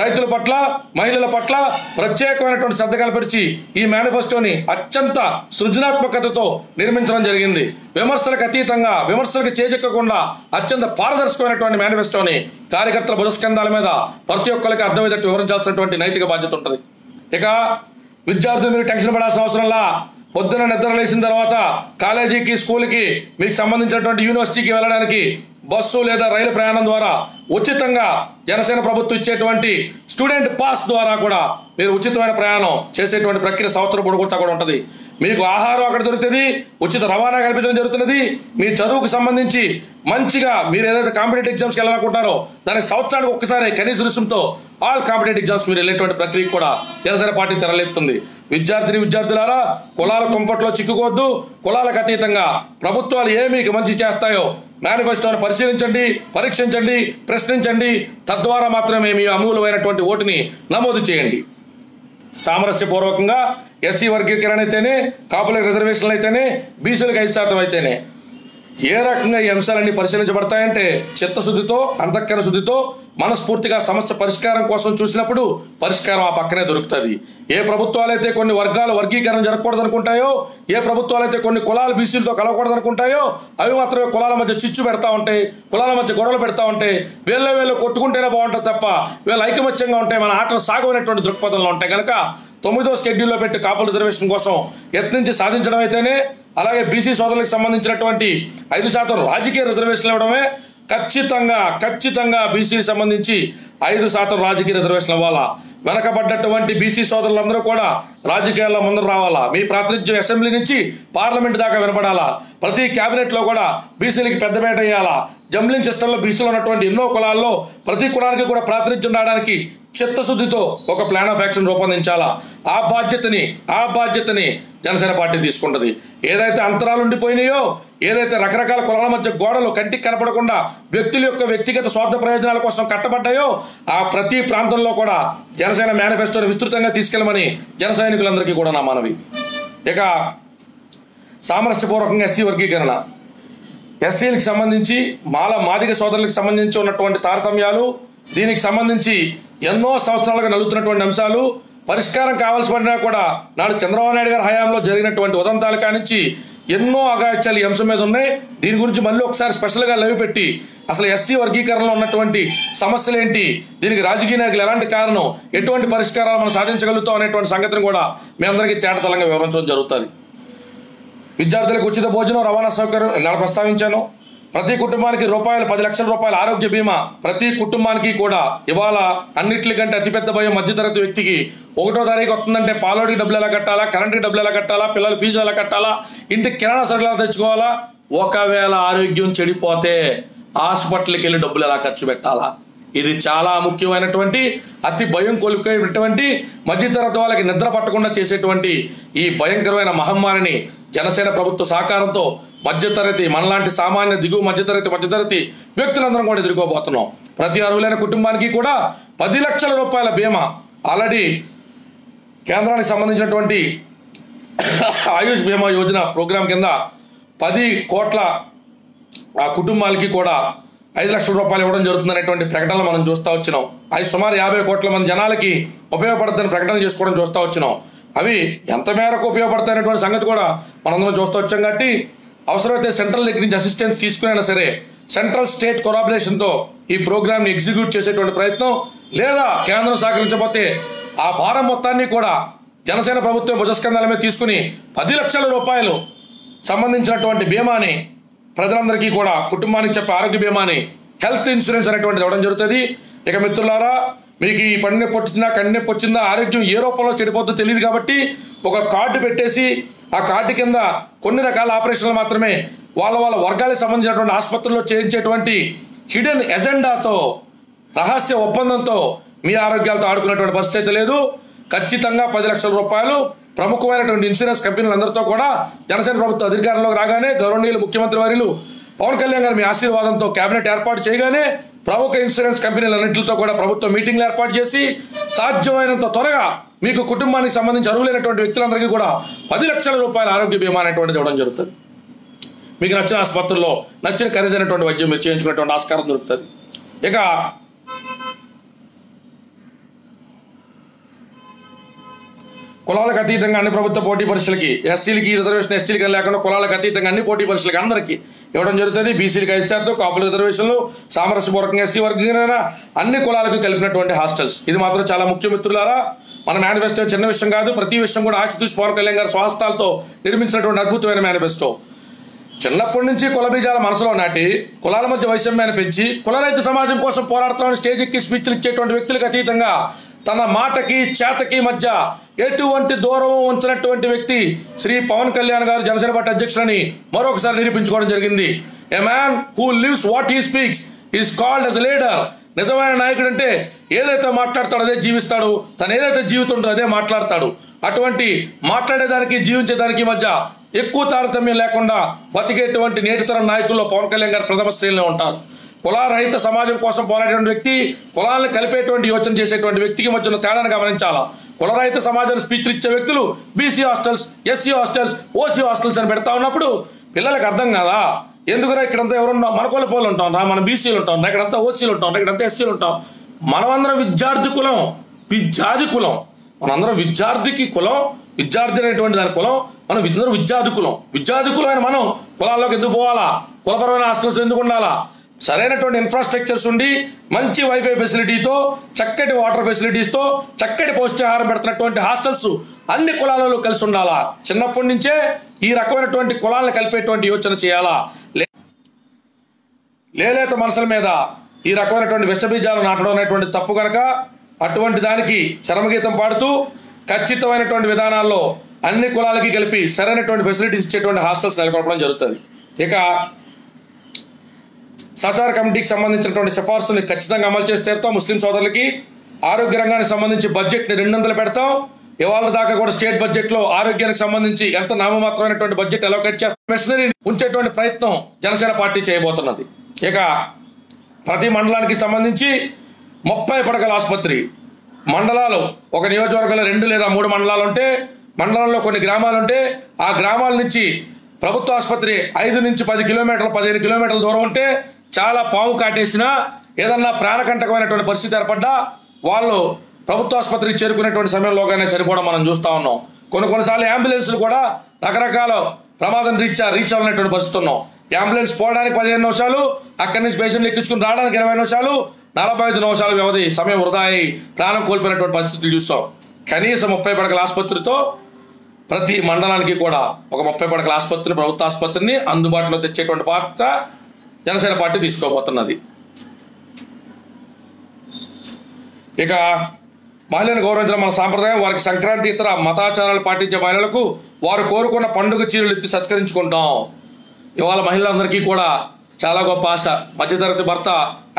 రైతుల పట్ల మహిళల పట్ల ప్రత్యేకమైనటువంటి శ్రద్ధ కనపరిచి ఈ మేనిఫెస్టోని అత్యంత సృజనాత్మకతతో నిర్మించడం జరిగింది. విమర్శలకు అతీతంగా విమర్శలకు చేజెక్కకుండా అత్యంత పారదర్శకమైనటువంటి మేనిఫెస్టోని కార్యకర్తల బుధస్కంధాల మీద ప్రతి ఒక్కరికి అర్థమయ్యేటట్టు వివరించాల్సినటువంటి నైతిక బాధ్యత ఉంటుంది. ఇక విద్యార్థులు మీరు టెన్షన్ పడాల్సిన అవసరంలా పొద్దున నిద్ర లేచిన తర్వాత కాలేజీకి స్కూల్కి మీకు సంబంధించినటువంటి యూనివర్సిటీకి వెళ్ళడానికి బస్సు లేదా రైలు ప్రయాణం ద్వారా ఉచితంగా జనసేన ప్రభుత్వం ఇచ్చేటువంటి స్టూడెంట్ పాస్ ద్వారా కూడా మీరు ఉచితమైన ప్రయాణం చేసేటువంటి ప్రక్రియ సంవత్సరం పొడుగుతా కూడా ఉంటుంది. మీకు ఆహారం అక్కడ దొరుకుతుంది ఉచిత రవాణా కల్పించడం జరుగుతున్నది. మీ చదువుకు సంబంధించి మంచిగా మీరు ఏదైతే కాంపిటేటివ్ ఎగ్జామ్స్కి వెళ్ళాలనుకుంటారో దానికి సంవత్సరానికి ఒక్కసారి కనీస రుసుంతో ఆల్ కాంపిటేటివ్ ఎగ్జామ్స్ మీరు వెళ్ళేటువంటి ప్రక్రియ కూడా జనసేన పార్టీ తెరలేపుతుంది. విద్యార్థిని విద్యార్థులారా కులాల కుంపట్లో చిక్కుకోవద్దు. కులాలకు అతీతంగా ప్రభుత్వాలు ఏ మీకు మంచి చేస్తాయో మేనిఫెస్టోను పరిశీలించండి పరీక్షించండి ప్రశ్నించండి. తద్వారా మాత్రమే మీ అమూలమైనటువంటి ఓటుని నమోదు చేయండి. సామరస్యపూర్వకంగా ఎస్సీ వర్గీకరణ అయితేనే కాపులకు రిజర్వేషన్లు అయితేనే బీసీలకు ఐదు శాతం అయితేనే. ఏ రకంగా ఈ అంశాలన్నీ పరిశీలించబడతాయంటే చిత్తశుద్ధితో అంతఃకరణ శుద్ధితో మనస్ఫూర్తిగా సమస్య పరిష్కారం కోసం చూసినప్పుడు పరిష్కారం ఆ పక్కనే దొరుకుతుంది. ఏ ప్రభుత్వాలైతే కొన్ని వర్గాల వర్గీకరణ జరగకూడదు అనుకుంటాయో ఏ ప్రభుత్వాలైతే కొన్ని కులాలు బీసీలతో కలవకూడదు అనుకుంటాయో అవి మాత్రమే కులాల మధ్య చిచ్చు పెడతా ఉంటాయి కులాల మధ్య గొడవలు పెడతా ఉంటాయి వీళ్ళ వీళ్ళు కొట్టుకుంటేనే బాగుంటుంది తప్ప వీళ్ళు ఐకమత్యంగా ఉంటాయి మన ఆటలు సాగమైనటువంటి దృక్పథంలో ఉంటాయి కనుక తొమ్మిదో షెడ్యూల్లో పెట్టి కాపుల రిజర్వేషన్ కోసం యత్నించి సాధించడం అయితేనే అలాగే బీసీ సోదరులకు సంబంధించినటువంటి ఐదు శాతం రాజకీయ రిజర్వేషన్లు ఇవ్వడమే ఖచ్చితంగా ఖచ్చితంగా బీసీకి సంబంధించి ఐదు శాతం రాజకీయ రిజర్వేషన్లు ఇవ్వాలా? వెనకబడ్డటువంటి బీసీ సోదరులందరూ కూడా రాజకీయాల్లో ముందరు రావాలా? మీ ప్రాతినిధ్యం అసెంబ్లీ నుంచి పార్లమెంట్ దాకా వినపడాలా? ప్రతి కేబినెట్లో కూడా బీసీలకి పెద్దపేట వేయాలా? జంబ్లింగ్ సిస్టంలో బీసీలో ఉన్నటువంటి ఎన్నో కులాల్లో ప్రతి కులానికి కూడా ప్రాతినిధ్యం రావడానికి చిత్తశుద్ధితో ఒక ప్లాన్ ఆఫ్ యాక్షన్ రూపొందించాలా? ఆ బాధ్యతని ఆ బాధ్యతని జనసేన పార్టీ తీసుకుంటుంది. ఏదైతే అంతరాలు ఉండిపోయినాయో ఏదైతే రకరకాల కులాల మధ్య గోడలు కంటికి కనపడకుండా వ్యక్తుల యొక్క వ్యక్తిగత స్వార్థ ప్రయోజనాల కోసం కట్టబడ్డాయో ఆ ప్రతి ప్రాంతంలో కూడా జనసేన మేనిఫెస్టోని విస్తృతంగా తీసుకెళ్ళమని జన సైనికులందరికీ కూడా నా మనవి. ఇక సామరస్యపూర్వకంగా ఎస్సీ వర్గీకరణ. ఎస్సీలకు సంబంధించి మాల మాదిగ సోదరులకు సంబంధించి ఉన్నటువంటి తారతమ్యాలు దీనికి సంబంధించి ఎన్నో సంవత్సరాలుగా నలుగుతున్నటువంటి అంశాలు పరిష్కారం కావాల్సి పడినా కూడా నాడు చంద్రబాబు నాయుడు గారి హయాంలో జరిగినటువంటి ఉదంతాల కానించి ఎన్నో అగాత్యాలు ఈ అంశం మీద ఉన్నాయి. దీని గురించి మళ్ళీ ఒకసారి స్పెషల్గా లైవ్ పెట్టి అసలు ఎస్సీ వర్గీకరణలో ఉన్నటువంటి సమస్యలు ఏంటి? దీనికి రాజకీయ నాయకులు ఎలాంటి కారణం? ఎటువంటి పరిష్కారాలు మనం సాధించగలుగుతాం అనేటువంటి సంగతిని కూడా మీ అందరికీ తేటతలంగా వివరించడం జరుగుతుంది. విద్యార్థులకు ఉచిత భోజనం రవాణా సౌకర్యం ఇలా ప్రస్తావించాను ప్రతి కుటుంబానికి రూపాయలు పది లక్షల రూపాయల ఆరోగ్య బీమా ప్రతి కుటుంబానికి కూడా. ఇవాళ అన్నిటికంటే అతిపెద్ద భయం మధ్యతరగతి వ్యక్తికి. ఒకటో తారీఖు వస్తుందంటే పాలోడికి డబ్బులు ఎలా కట్టాలా కరెంటుకి డబ్బులు ఎలా కట్టాలా పిల్లల ఫీజు ఎలా కట్టాలా ఇంటికి కిరాణా సరుకులు ఎలా తెచ్చుకోవాలా ఒకవేళ ఆరోగ్యం చెడిపోతే హాస్పిటల్కి వెళ్ళి డబ్బులు ఎలా ఖర్చు పెట్టాలా? ఇది చాలా ముఖ్యమైనటువంటి అతి భయం కోల్పోయేటువంటి మధ్యతరగతి వాళ్ళకి నిద్ర పట్టకుండా చేసేటువంటి ఈ భయంకరమైన మహమ్మారిని జనసేన ప్రభుత్వ సహకారంతో మధ్యతరగతి మనలాంటి సామాన్య దిగువ మధ్యతరగతి మధ్యతరగతి వ్యక్తులందరం కూడా ఎదుర్కోబోతున్నాం. ప్రతి అర్హులైన కుటుంబానికి కూడా పది లక్షల రూపాయల బీమా. ఆల్రెడీ కేంద్రానికి సంబంధించినటువంటి ఆయుష్ బీమా యోజన ప్రోగ్రాం కింద పది కోట్ల ఆ కుటుంబాలకి కూడా ఐదు లక్షల రూపాయలు ఇవ్వడం జరుగుతుందనేటువంటి ప్రకటనలు మనం చూస్తూ వచ్చినాం. అది సుమారు యాభై కోట్ల మంది జనాలకి ఉపయోగపడుతుందని ప్రకటన చేసుకోవడం చూస్తూ వచ్చినాం. అవి ఎంత మేరకు ఉపయోగపడతాయనేటువంటి సంగతి కూడా మనందరం చూస్తూ వచ్చాం కాబట్టి అవసరమైతే సెంట్రల్ దగ్గర నుంచి అసిస్టెన్స్ తీసుకునైనా సరే సెంట్రల్ స్టేట్ కొలాబరేషన్తో ఈ ప్రోగ్రామ్ని ఎగ్జిక్యూట్ చేసేటువంటి ప్రయత్నం లేదా కేంద్రం సహకరించకపోతే ఆ భారం మొత్తాన్ని కూడా జనసేన ప్రభుత్వం భుజస్కంధాల మీద తీసుకుని పది లక్షల రూపాయలు సంబంధించినటువంటి బీమాని ప్రజలందరికీ కూడా కుటుంబానికి చెప్పే ఆరోగ్య బీమాని హెల్త్ ఇన్సూరెన్స్ అనేటువంటిది ఇవ్వడం జరుగుతుంది. ఇక మిత్రులారా మీకు ఈ పని నొప్పి వచ్చిందా కన్ను నొప్పి వచ్చిందా ఆరోగ్యం ఏ రూపంలో చెడిపోతుందో తెలియదు కాబట్టి ఒక కార్డు పెట్టేసి ఆ కార్డు కింద కొన్ని రకాల ఆపరేషన్లు మాత్రమే వాళ్ళ వాళ్ళ వర్గాలకు సంబంధించినటువంటి ఆసుపత్రుల్లో చేయించేటువంటి హిడెన్ ఎజెండాతో రహస్య ఒప్పందంతో మీ ఆరోగ్యాలతో ఆడుకునేటువంటి పరిస్థితి లేదు. ఖచ్చితంగా పది లక్షల రూపాయలు ప్రముఖమైనటువంటి ఇన్సూరెన్స్ కంపెనీలందరితో కూడా జనసేన ప్రభుత్వ అధికారంలోకి రాగానే గౌరవనీయులు ముఖ్యమంత్రి వారిలు పవన్ కళ్యాణ్ గారు మీ ఆశీర్వాదంతో కేబినెట్ ఏర్పాటు చేయగానే ప్రముఖ ఇన్సూరెన్స్ కంపెనీలన్నింటితో కూడా ప్రభుత్వం మీటింగ్లు ఏర్పాటు చేసి సాధ్యమైనంత త్వరగా మీకు కుటుంబానికి సంబంధించి అర్హులైనటువంటి వ్యక్తులందరికీ కూడా పది లక్షల రూపాయల ఆరోగ్య బీమా అనేటువంటిది ఇవ్వడం జరుగుతుంది. మీకు నచ్చిన ఆసుపత్రుల్లో నచ్చిన ఖరీదైనటువంటి వైద్యం మీరు చేయించుకునేటువంటి ఆస్కారం దొరుకుతుంది. ఇక కులాలకు అతీతంగా అన్ని ప్రభుత్వ పోటీ పరీక్షలకి ఎస్సీలకి రిజర్వేషన్ ఎస్టీలకి లేకుండా కులాలకు అతీతంగా అన్ని పోటీ పరీక్షలకి అందరికీ ఇవ్వడం జరుగుతుంది. బీసీలకు ఐదు శాతం కాపుల రిజర్వేషన్లు సామరస్యపూర్వకంగా ఎస్సీ వర్గీకరణ అన్ని కులాలకు కలిపినటువంటి హాస్టల్స్. ఇది మాత్రం చాలా ముఖ్య మిత్రులారా మన మేనిఫెస్టో చిన్న విషయం కాదు ప్రతి విషయం కూడా ఆచితూసి పవన్ కళ్యాణ్ గారి స్వాస్థాలతో నిర్మించినటువంటి అద్భుతమైన మేనిఫెస్టో. చిన్నప్పటి నుంచి కుల బీజాల మనసులో నాటి కులాల మధ్య వైషమ్యాన్ని పెంచి కులరైతు సమాజం కోసం పోరాడుతామని స్టేజ్ ఎక్కి స్పీచ్లు ఇచ్చేటువంటి వ్యక్తులకు అతీతంగా తన మాటకి చేతకి మధ్య ఎటువంటి దూరం ఉంచినటువంటి వ్యక్తి శ్రీ పవన్ కళ్యాణ్ గారు జనసేన పార్టీ అధ్యక్షులని మరొకసారి నిరూపించుకోవడం జరిగింది. A man who lives what he speaks is called as leader నిజమైన నాయకుడు అంటే ఏదైతే మాట్లాడతాడో అదే జీవిస్తాడు. తను ఏదైతే జీవితుంటో అదే మాట్లాడతాడు. అటువంటి మాట్లాడేదానికి జీవించేదానికి మధ్య ఎక్కువ తారతమ్యం లేకుండా బతికేటువంటి నేటితరం నాయకుల్లో పవన్ కళ్యాణ్ గారు ప్రథమ శ్రేణిలో ఉంటారు. కులారహిత సమాజం కోసం పోరాడేటువంటి వ్యక్తి కులాలను కలిపేటువంటి యోచన చేసేటువంటి వ్యక్తికి మధ్య ఉన్న తేడాను గమనించాలా? కులరహిత సమాజానికి స్పీచ్లు ఇచ్చే వ్యక్తులు BC hostels SC hostels OC hostels అని పెడతా ఉన్నప్పుడు పిల్లలకు అర్థం కాదా? ఎందుకురా ఇక్కడంతా ఎవరున్నా? మన కుల పోలు ఉంటాం రా మన బీసీలు ఉంటాం రా ఇక్కడంతా ఓసీలు ఉంటాం రా ఇక్కడంతా ఎస్సీలు ఉంటాం. మనమందరం విద్యార్థి కులం విద్యార్థి కులం. మనందరం విద్యార్థికి కులం విద్యార్థి అనేటువంటి దాని కులం మనం విద్య విద్యార్థి కులం. విద్యార్థి అని మనం కులాల్లోకి ఎందుకు పోవాలా? కులపరమైన హాస్టల్స్ ఎందుకు ఉండాలా? సరైనటువంటి ఇన్ఫ్రాస్ట్రక్చర్స్ ఉండి మంచి వైఫై ఫెసిలిటీతో చక్కటి వాటర్ ఫెసిలిటీస్తో చక్కటి పౌష్టికాహారం పెడుతున్నటువంటి హాస్టల్స్ అన్ని కులాలలో కలిసి ఉండాలా? చిన్నప్పటి నుంచే ఈ రకమైనటువంటి కులాలను కలిపేటువంటి యోచన చేయాలా? లేలేత మనసుల మీద ఈ రకమైనటువంటి విషబీజాలు నాటడం అనేటువంటి తప్పు కనుక అటువంటి దానికి చరమగీతం పాడుతూ ఖచ్చితమైనటువంటి విధానాల్లో అన్ని కులాలకి కలిపి సరైనటువంటి ఫెసిలిటీస్ ఇచ్చేటువంటి హాస్టల్స్ నెలకొల్పడం జరుగుతుంది. ఇక సచార్ కమిటీకి సంబంధించినటువంటి సిఫార్సుని ఖచ్చితంగా అమలు చేసి తీరుతాం. ముస్లిం సోదరులకి ఆరోగ్య రంగానికి సంబంధించి బడ్జెట్ని రెండొందలు రెండు వందలు పెడతాం. ఇవాళ దాకా కూడా స్టేట్ బడ్జెట్లో ఆరోగ్యానికి సంబంధించి ఎంత నామమాత్రమైనటువంటి బడ్జెట్ అలోకేట్ చేస్తాం. మెషనరీ ఉంచేటువంటి ప్రయత్నం జనసేన పార్టీ చేయబోతున్నది. ఇక ప్రతి మండలానికి సంబంధించి ముప్పై పడకల ఆసుపత్రి మండలాలు ఒక నియోజకవర్గంలో రెండు లేదా మూడు మండలాలు ఉంటే మండలంలో కొన్ని గ్రామాలు ఉంటే ఆ గ్రామాల నుంచి ప్రభుత్వ ఆసుపత్రి ఐదు నుంచి పది కిలోమీటర్లు పదిహేను కిలోమీటర్ల దూరం ఉంటే చాలా పాము కాటేసినా ఏదన్నా ప్రాణకంటకమైనటువంటి పరిస్థితి ఏర్పడ్డా వాళ్ళు ప్రభుత్వ ఆసుపత్రికి చేరుకునేటువంటి సమయంలోగానే చనిపోవడం మనం చూస్తా ఉన్నాం. కొన్ని కొన్నిసార్లు అంబులెన్స్లు కూడా రకరకాల ప్రమాదం రీచా రీచ్ అవ్వనటువంటి పరిస్థితి ఉన్నాం. అంబులెన్స్ పోవడానికి పదిహేను నిమిషాలు అక్కడి నుంచి పేషెంట్ ఎక్కించుకుని రావడానికి ఇరవై నిమిషాలు నలభై ఐదు నిమిషాల వ్యవధి సమయం వృధా అయి ప్రాణం కోల్పోయినటువంటి పరిస్థితులు చూస్తాం. కనీసం ముప్పై పడకల ఆసుపత్రితో ప్రతి మండలానికి కూడా ఒక ముప్పై పడకల ఆసుపత్రి ప్రభుత్వ ఆసుపత్రిని అందుబాటులో తెచ్చేటువంటి పాత్ర జనసేన పార్టీ తీసుకోబోతున్నది. ఇక మహిళలను గౌరవించడం మన సాంప్రదాయం వారికి సంక్రాంతి ఇతర మతాచారాలు పాటించే మహిళలకు వారు కోరుకున్న పండుగ చీరలు ఎత్తి సత్కరించుకుంటాం. ఇవాళ మహిళలందరికీ కూడా చాలా గొప్ప ఆశ. మధ్యతరగతి భర్త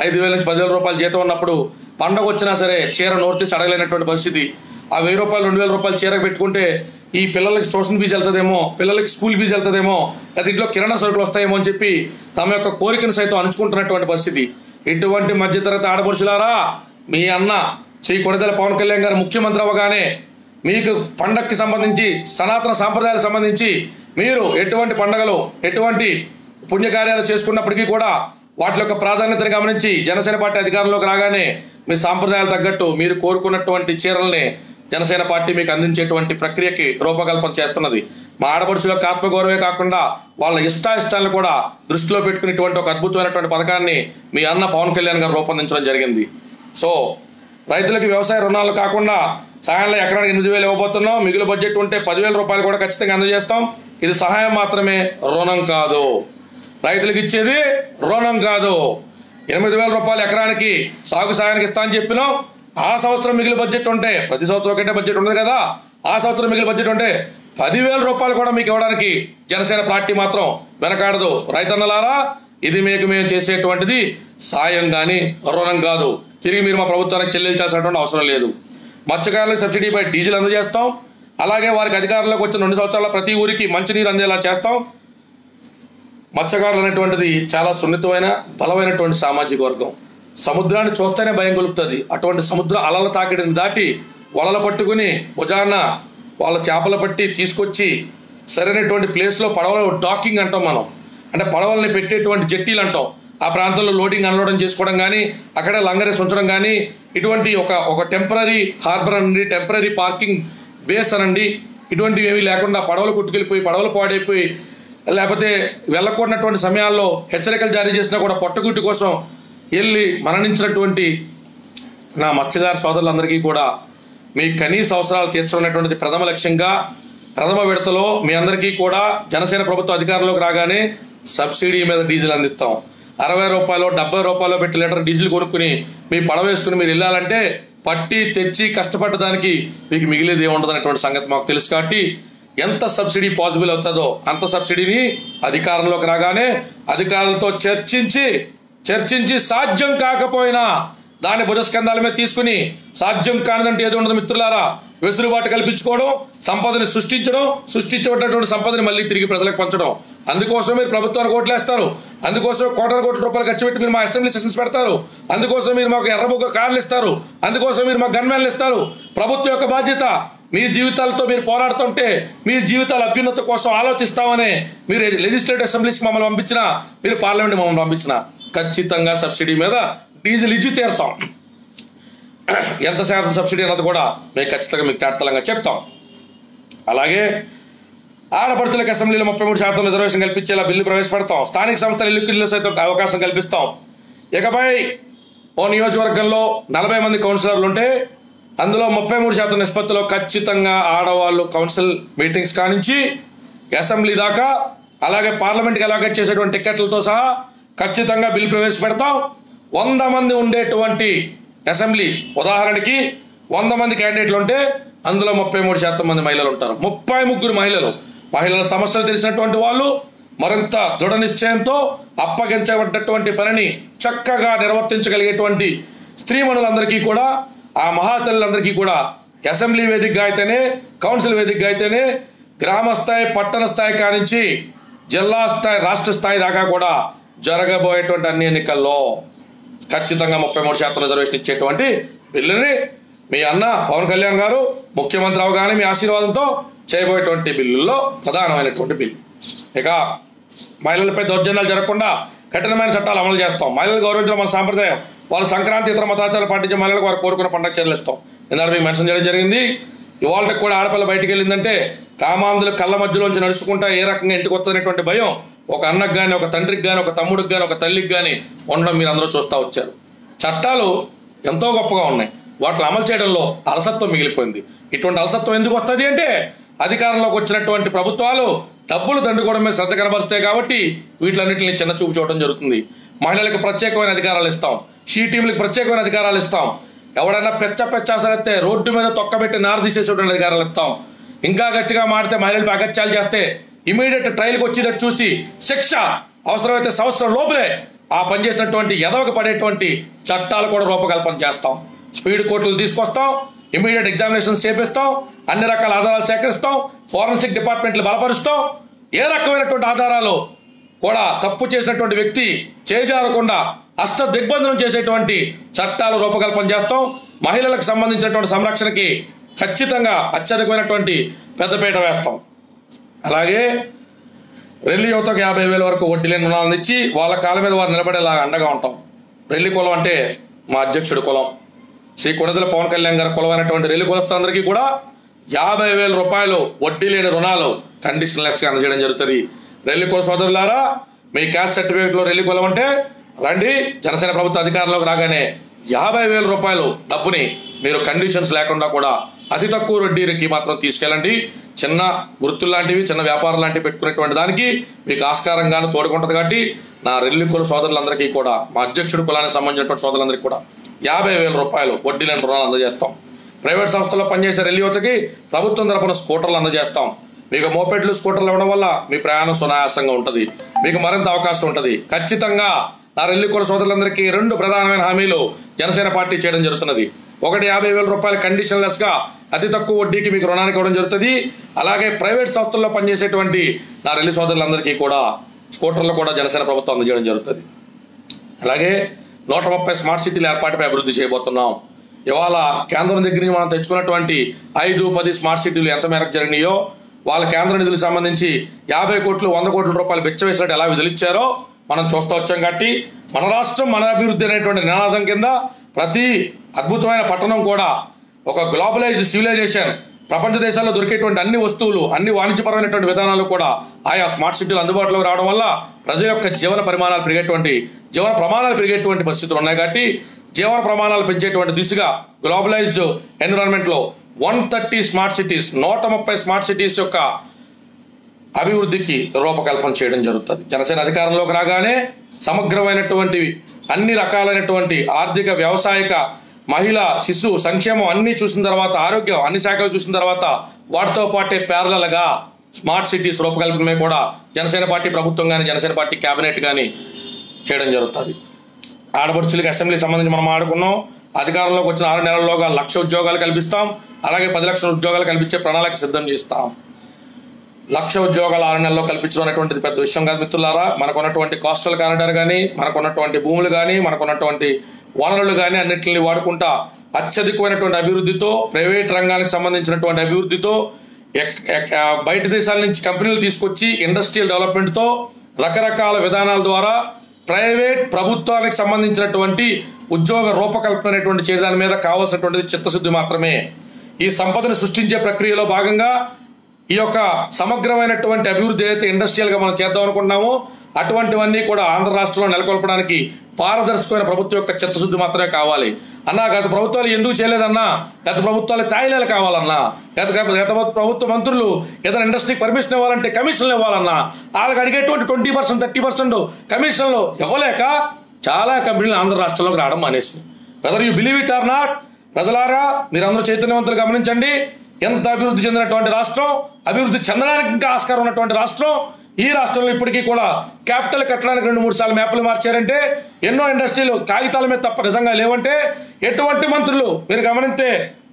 ఐదు వేల నుంచి పదివేల రూపాయలు జీతం ఉన్నప్పుడు పండగ వచ్చినా సరే చీర నోర్తి సడగలేనటువంటి పరిస్థితి. ఆ వెయ్యి రూపాయలు రెండు వేల రూపాయలు చీర పెట్టుకుంటే ఈ పిల్లలకి ట్యూషన్ ఫీజు వెళ్తుందేమో పిల్లలకి స్కూల్ ఫీజు వెళ్తుందేమో లేదా ఇంట్లో కిరాణా సరుకులు వస్తాయేమో అని చెప్పి తమ యొక్క కోరికను సైతం అణుచుకుంటున్నటువంటి పరిస్థితి. ఇటువంటి మధ్యతరగతి ఆడపడుచులారా మీ అన్న శ్రీ కొణిదెల పవన్ కళ్యాణ్ గారు ముఖ్యమంత్రి అవ్వగానే మీకు పండగకి సంబంధించి సనాతన సాంప్రదాయాలకు సంబంధించి మీరు ఎటువంటి పండగలు ఎటువంటి పుణ్యకార్యాలు చేసుకున్నప్పటికీ కూడా వాటి యొక్క ప్రాధాన్యతను గమనించి జనసేన పార్టీ అధికారంలోకి రాగానే మీ సాంప్రదాయాలు తగ్గట్టు మీరు కోరుకున్నటువంటి చీరల్ని జనసేన పార్టీ మీకు అందించేటువంటి ప్రక్రియకి రూపకల్పన చేస్తున్నది. మా ఆడపడుచుల యొక్క ఆత్మగౌరవే కాకుండా వాళ్ళ ఇష్టాయిష్టాలను కూడా దృష్టిలో పెట్టుకునేటువంటి ఒక అద్భుతమైనటువంటి పథకాన్ని మీ అన్న పవన్ కళ్యాణ్ గారు రూపొందించడం జరిగింది. సో రైతులకు వ్యవసాయ రుణాలు కాకుండా సహాయంలో ఎకరానికి ఎనిమిది వేలు ఇవ్వబోతున్నాం. మిగులు బడ్జెట్ ఉంటే పదివేల రూపాయలు కూడా ఖచ్చితంగా అందజేస్తాం. ఇది సహాయం మాత్రమే రుణం కాదు. రైతులకు ఇచ్చేది రుణం కాదు. ఎనిమిది వేల రూపాయలు ఎకరానికి సాగు సహాయానికి ఇస్తా అని చెప్పినాం. ఆ సంవత్సరం మిగిలిన బడ్జెట్ ఉంటే ప్రతి సంవత్సరం కంటే బడ్జెట్ ఉండదు కదా? ఆ సంవత్సరం మిగిలిన బడ్జెట్ ఉంటే పదివేల రూపాయలు కూడా మీకు ఇవ్వడానికి జనసేన పార్టీ మాత్రం వెనకాడదు. రైతన్నలారా ఇది మీకు మేము చేసేటువంటిది సాయం గాని రుణం కాదు. తిరిగి మీరు మా ప్రభుత్వానికి చెల్లించాల్సినటువంటి అవసరం లేదు. మత్స్యకారులకు సబ్సిడీపై డీజిల్ అందజేస్తాం. అలాగే వారికి అధికారంలోకి వచ్చిన రెండు సంవత్సరాల ప్రతి ఊరికి మంచినీరు అందేలా చేస్తాం. మత్స్యకారులు అనేటువంటిది చాలా సున్నితమైన బలమైనటువంటి సామాజిక వర్గం. సముద్రాన్ని చూస్తేనే భయం గొలుపుతుంది. అటువంటి సముద్ర అలల తాకిడిని దాటి వలలు పట్టుకుని భుజాన వాళ్ళ చేపలు పట్టి తీసుకొచ్చి సరైనటువంటి ప్లేస్లో పడవలు డాకింగ్ అంటాం మనం. అంటే పడవల్ని పెట్టేటువంటి జట్టీలు అంటాం. ఆ ప్రాంతంలో లోడింగ్ అన్లోడింగ్ చేసుకోవడం కానీ అక్కడే లంగరేసి ఉంచడం కానీ ఇటువంటి ఒక ఒక టెంపరీ హార్బర్ అనండి టెంపరీ పార్కింగ్ బేస్ అనండి ఇటువంటివి ఏమీ లేకుండా పడవలు కొట్టుకెళ్ళిపోయి పడవలు పాడైపోయి లేకపోతే వెళ్ళకూడనటువంటి సమయాల్లో హెచ్చరికలు జారీ చేసినా కూడా పొట్టగుట్టు కోసం వెళ్ళి మరణించినటువంటి నా మత్స్యకార సోదరులందరికీ కూడా మీ కనీస అవసరాలు తీర్చడం ప్రథమ లక్ష్యంగా ప్రథమ విడతలో మీ అందరికీ కూడా జనసేన ప్రభుత్వ అధికారంలోకి రాగానే సబ్సిడీ మీద డీజిల్ అందిస్తాం. అరవై రూపాయలు డెబ్బై రూపాయలు పెట్టి లీటర్ డీజిల్ కొనుక్కుని మీ పడవ వేసుకుని మీరు వెళ్ళాలంటే పట్టి తెచ్చి కష్టపడ్డదానికి మీకు మిగిలేది ఏముండదు అనేటువంటి సంగతి మాకు తెలుసు కాబట్టి ఎంత సబ్సిడీ పాసిబుల్ అవుతుందో అంత సబ్సిడీని అధికారంలోకి రాగానే అధికారులతో చర్చించి చర్చించి సాధ్యం కాకపోయినా దాన్ని భుజస్కంధాల మీద తీసుకుని సాధ్యం కానిదంటే ఏదో ఉండదు మిత్రులారా. వెసులుబాటు కల్పించుకోవడం సంపదని సృష్టించడం సృష్టించబడినటువంటి సంపదని మళ్ళీ తిరిగి ప్రజలకు పంచడం. అందుకోసం మీరు ప్రభుత్వానికి ఓట్లేస్తారు. అందుకోసం కోట్ల కోట్ల రూపాయలు ఖర్చు పెట్టి మీరు మా అసెంబ్లీ సెషన్స్ పెడతారు. అందుకోసం మీరు మాకు ఎర్రబుగ్గ కార్లు ఇస్తారు. అందుకోసం మీరు మాకు గన్మెన్లు ఇస్తారు. ప్రభుత్వం యొక్క బాధ్యత మీ జీవితాలతో మీరు పోరాడుతుంటే మీ జీవితాల అభ్యున్నత కోసం ఆలోచిస్తామని మీరు లెజిస్లేటివ్ అసెంబ్లీస్కి మమ్మల్ని పంపించినా మీరు పార్లమెంట్ మమ్మల్ని పంపించినా. ఖచ్చితంగా సబ్సిడీ మీద డీజిల్ ఇచ్చి తీరుతాం. ఎంత శాతం సబ్సిడీ అన్నది కూడా మేము ఖచ్చితంగా మీకు తేటతలంగా చెప్తాం. అలాగే ఆడపడుచులకు అసెంబ్లీలో ముప్పై మూడు శాతం రిజర్వేషన్ కల్పించేలా బిల్లు ప్రవేశపెడతాం. స్థానిక సంస్థల ఎన్నికల్లో సైతం అవకాశం కల్పిస్తాం. ఇకపై ఓ నియోజకవర్గంలో నలభై మంది కౌన్సిలర్లు ఉంటే అందులో ముప్పై మూడు శాతం నిష్పత్తిలో ఖచ్చితంగా ఆడవాళ్ళు కౌన్సిల్ మీటింగ్స్ కానించి అసెంబ్లీ దాకా అలాగే పార్లమెంట్కి అలాగేట్ చేసేటువంటి టికెట్లతో సహా ఖచ్చితంగా బిల్ ప్రవేశపెడతాం. వంద మంది ఉండేటువంటి అసెంబ్లీ ఉదాహరణకి వంద మంది క్యాండిడేట్లు ఉంటే అందులో ముప్పై మూడు శాతం మంది మహిళలు ఉంటారు. ముప్పై ముగ్గురు మహిళలు. మహిళల సమస్యలు తెలిసినటువంటి వాళ్ళు మరింత దృఢ నిశ్చయంతో అప్పగించబడ్డటువంటి పనిని చక్కగా నిర్వర్తించగలిగేటువంటి స్త్రీమణులందరికీ కూడా ఆ మహాతల్లందరికీ కూడా అసెంబ్లీ వేదికగా అయితేనే కౌన్సిల్ వేదికగా అయితేనే గ్రామ స్థాయి పట్టణ స్థాయి కానించి జిల్లా స్థాయి రాష్ట్ర స్థాయి దాకా కూడా జరగబోయేటువంటి అన్ని ఎన్నికల్లో ఖచ్చితంగా ముప్పై మూడు శాతం రిజర్వేషన్ ఇచ్చేటువంటి బిల్లుని మీ అన్న పవన్ కళ్యాణ్ గారు ముఖ్యమంత్రి అవగానే మీ ఆశీర్వాదంతో చేయబోయేటువంటి బిల్లుల్లో ప్రధానమైనటువంటి బిల్లు. ఇక మహిళలపై దౌర్జన్యాలు జరగకుండా కఠినమైన చట్టాలు అమలు చేస్తాం. మహిళలు గౌరవించడం మన సాంప్రదాయం. వాళ్ళు సంక్రాంతి ఇతర మతాచారాలు పాటించే మహిళలకు వారు కోరుకున్న పండుగ చర్యలు ఇస్తాం ఇందాక మీకు మెన్షన్ చేయడం జరిగింది. ఇవాళకి కూడా ఆడపిల్ల బయటికి వెళ్ళిందంటే కామాంధులు కళ్ళ మధ్యలోంచి నడుచుకుంటా ఏ రకంగా ఇంటికి వస్తున్నటువంటి భయం ఒక అన్నకు కానీ ఒక తండ్రికి కానీ ఒక తమ్ముడికి కానీ ఒక తల్లికి కానీ ఉండడం మీరు అందరూ చూస్తూ వచ్చారు. చట్టాలు ఎంతో గొప్పగా ఉన్నాయి. వాటిని అమలు చేయడంలో అలసత్వం మిగిలిపోయింది. ఇటువంటి అలసత్వం ఎందుకు వస్తుంది అంటే అధికారంలోకి వచ్చినటువంటి ప్రభుత్వాలు డబ్బులు దండుకోవడమే శ్రద్ధ కనబరుస్తాయి కాబట్టి వీటిలన్నింటిని చిన్న చూపు చూడడం జరుగుతుంది. మహిళలకు ప్రత్యేకమైన అధికారాలు ఇస్తాం. షీ టీంలకు ప్రత్యేకమైన అధికారాలు ఇస్తాం. ఎవడైనా పెచ్చ పెచ్చాసరెత్తే రోడ్డు మీద తొక్కబెట్టి నారదీసేసేటువంటి అధికారాలు ఇస్తాం. ఇంకా గట్టిగా మాడితే మహిళలపై అగత్యాలు చేస్తే ఇమీడియట్ ట్రయల్కి వచ్చేటట్టు చూసి శిక్ష అవసరమైతే సంవత్సరం లోపలే ఆ పనిచేసినటువంటి ఎదవకు పడేటువంటి చట్టాలు కూడా రూపకల్పన చేస్తాం. స్పీడ్ కోర్టులు తీసుకొస్తాం ఇమీడియట్ ఎగ్జామినేషన్స్ చేపిస్తాం అన్ని రకాల ఆధారాలు సేకరిస్తాం ఫోరెన్సిక్ డిపార్ట్మెంట్లు బలపరుస్తాం. ఏ రకమైనటువంటి ఆధారాలు కూడా తప్పు చేసినటువంటి వ్యక్తి చేజారకుండా అష్ట దిగ్బంధనం చేసేటువంటి చట్టాలు రూపకల్పన చేస్తాం. మహిళలకు సంబంధించినటువంటి సంరక్షణకి ఖచ్చితంగా అత్యధికమైనటువంటి పెద్దపీట వేస్తాం. అలాగే రెల్లి యువతకు యాభై వేల వరకు వడ్డీ లేని రుణాలను ఇచ్చి వాళ్ళ కాళ్ళ మీద వారు నిలబడేలా అండగా ఉంటాం. రెల్లి కులం అంటే మా అధ్యక్షుడి కులం. శ్రీ కొణిదల పవన్ కళ్యాణ్ గారి కులం అయినటువంటి రెల్లి కులస్తులందరికీ కూడా యాభై వేల రూపాయలు వడ్డీ లేని రుణాలు కండిషన్లెస్గా అందజేయడం జరుగుతుంది. రెల్లి కుల సోదరులారా మీ క్యాస్ట్ సర్టిఫికేట్లో రెల్లి కులం అంటే రండి జనసేన ప్రభుత్వ అధికారంలోకి రాగానే యాభై వేల రూపాయలు డబ్బుని మీరు కండిషన్స్ లేకుండా కూడా అతి తక్కువ వడ్డీకి మాత్రం తీసుకెళ్ళండి. చిన్న వృత్తులు లాంటివి చిన్న వ్యాపారం లాంటివి పెట్టుకునేటువంటి దానికి మీకు ఆస్కారంగాను తోడుకుంటుంది కాబట్టి నా రెల్లి కుల సోదరులందరికీ కూడా మా అధ్యక్షుడు కులానికి సంబంధించినటువంటి సోదరులందరికీ కూడా యాభై వేల రూపాయలు వడ్డీ లేని రుణాలు అందజేస్తాం. ప్రైవేట్ సంస్థల్లో పనిచేసే రెల్లి యువతకి ప్రభుత్వం తరపున స్కూటర్లు అందజేస్తాం. మీకు మోపెట్లు స్కూటర్లు ఇవ్వడం వల్ల మీ ప్రయాణం సునాయాసంగా ఉంటుంది. మీకు మరింత అవకాశం ఉంటుంది. ఖచ్చితంగా నా రెల్లి కుల సోదరులందరికీ రెండు ప్రధానమైన హామీలు జనసేన పార్టీ చేయడం జరుగుతున్నది. ఒకటి యాభై వేల రూపాయల కండిషన్లెస్గా అతి తక్కువ వడ్డీకి మీకు రుణానికి ఇవ్వడం జరుగుతుంది. అలాగే ప్రైవేట్ సంస్థల్లో పనిచేసేటువంటి నా రెల్లి సోదరులందరికీ కూడా స్కూటర్లు కూడా జనసేన ప్రభుత్వం అందజేయడం జరుగుతుంది. అలాగే నూట ముప్పై స్మార్ట్ సిటీల ఏర్పాటుపై అభివృద్ధి చేయబోతున్నాం. ఇవాళ కేంద్రం దగ్గర నుంచి మనం తెచ్చుకున్నటువంటి ఐదు పది స్మార్ట్ సిటీలు ఎంత మేరకు జరిగినాయో వాళ్ళ కేంద్ర నిధులకు సంబంధించి యాభై కోట్లు వంద కోట్ల రూపాయలు వెచ్చవేసినట్టు ఎలా విధులు ఇచ్చారో మనం చూస్తూ వచ్చాం కాబట్టి మన రాష్ట్రం మన అభివృద్ధి అనేటువంటి నినాదం కింద ప్రతి అద్భుతమైన పట్టణం కూడా ఒక గ్లోబలైజ్ సివిలైజేషన్ ప్రపంచ దేశాల్లో దొరికేటువంటి అన్ని వస్తువులు అన్ని వాణిజ్యపరమైనటువంటి విధానాలు కూడా ఆయా స్మార్ట్ సిటీలు అందుబాటులోకి రావడం వల్ల ప్రజల యొక్క జీవన పరిమాణాలు పెరిగేటువంటి జీవన ప్రమాణాలు పెరిగేటువంటి పరిస్థితులు ఉన్నాయి కాబట్టి జీవన ప్రమాణాలు పెంచేటువంటి దిశగా గ్లోబలైజ్డ్ ఎన్విరాన్మెంట్లో వన్ థర్టీ స్మార్ట్ సిటీస్ నూట ముప్పై స్మార్ట్ సిటీస్ యొక్క అభివృద్ధికి రూపకల్పన చేయడం జరుగుతుంది. జనసేన అధికారంలోకి రాగానే సమగ్రమైనటువంటి అన్ని రకాలైనటువంటి ఆర్థిక వ్యవసాయక మహిళ శిశు సంక్షేమం అన్ని చూసిన తర్వాత ఆరోగ్యం అన్ని శాఖలు చూసిన తర్వాత వాటితో పాటే parallel గా స్మార్ట్ సిటీస్ రూపకల్పమే కూడా జనసేన పార్టీ ప్రభుత్వం కానీ జనసేన పార్టీ కేబినెట్ కానీ చేయడం జరుగుతుంది. ఆడపడుచులకి అసెంబ్లీ సంబంధించి మనం ఆడుకున్నాం. అధికారంలోకి వచ్చిన ఆరు నెలల్లోగా లక్ష ఉద్యోగాలు కల్పిస్తాం. అలాగే పది లక్షల ఉద్యోగాలు కల్పించే ప్రణాళిక సిద్ధం చేస్తాం. లక్ష ఉద్యోగాలు ఆరు నెలల్లో కల్పించడం అనేటువంటిది పెద్ద విషయం కాదు మిత్రులారా. మనకున్నటువంటి కోస్టల్ కారిడార్ కానీ మనకున్నటువంటి భూములు కానీ మనకున్నటువంటి వనరులు కానీ అన్నింటిని వాడుకుంటా అత్యధికమైనటువంటి అభివృద్ధితో ప్రైవేట్ రంగానికి సంబంధించినటువంటి అభివృద్ధితో ఎక్- ఎక్- బయట దేశాల నుంచి కంపెనీలు తీసుకొచ్చి ఇండస్ట్రియల్ డెవలప్మెంట్తో రకరకాల విధానాల ద్వారా ప్రైవేట్ ప్రభుత్వానికి సంబంధించినటువంటి ఉద్యోగ రూపకల్పన అనేటువంటి చేయడాని మీద కావాల్సినటువంటిది చిత్తశుద్ధి మాత్రమే. ఈ సంపదను సృష్టించే ప్రక్రియలో భాగంగా ఈ యొక్క సమగ్రమైనటువంటి అభివృద్ధి ఏదైతే ఇండస్ట్రియల్గా మనం చేద్దాం అనుకుంటున్నామో అటువంటివన్నీ కూడా ఆంధ్ర రాష్ట్రంలో నెలకొల్పడానికి పారదర్శకమైన ప్రభుత్వం యొక్క చిత్తశుద్ధి మాత్రమే కావాలి. అన్నా గత ప్రభుత్వాలు ఎందుకు చేయలేదన్నా గత ప్రభుత్వాలు తాయిలాలు కావాలన్నా గత గత ప్రభుత్వ మంత్రులు ఏదైనా ఇండస్ట్రీకి పర్మిషన్ ఇవ్వాలంటే కమిషన్లు ఇవ్వాలన్నా వాళ్ళకి అడిగేటువంటి ట్వంటీ పర్సెంట్ థర్టీ పర్సెంట్ కమిషన్లు ఇవ్వలేక చాలా కంపెనీలు ఆంధ్ర రాష్ట్రంలోకి రావడం మానేసింది. Whether you believe it or not ప్రజలారా మీరందరూ చైతన్యవంతులు గమనించండి. ఎంత అభివృద్ధి చెందినటువంటి రాష్ట్రం అభివృద్ధి చెందడానికి ఇంకా ఆస్కారం ఉన్నటువంటి రాష్ట్రం ఈ రాష్ట్రంలో ఇప్పటికీ కూడా క్యాపిటల్ కట్టడానికి రెండు మూడు సార్లు మ్యాప్లు మార్చారంటే ఎన్నో ఇండస్ట్రీలు కాగితాల మీద తప్ప నిజంగా లేవంటే ఎటువంటి మంత్రులు మీరు గమనిస్తే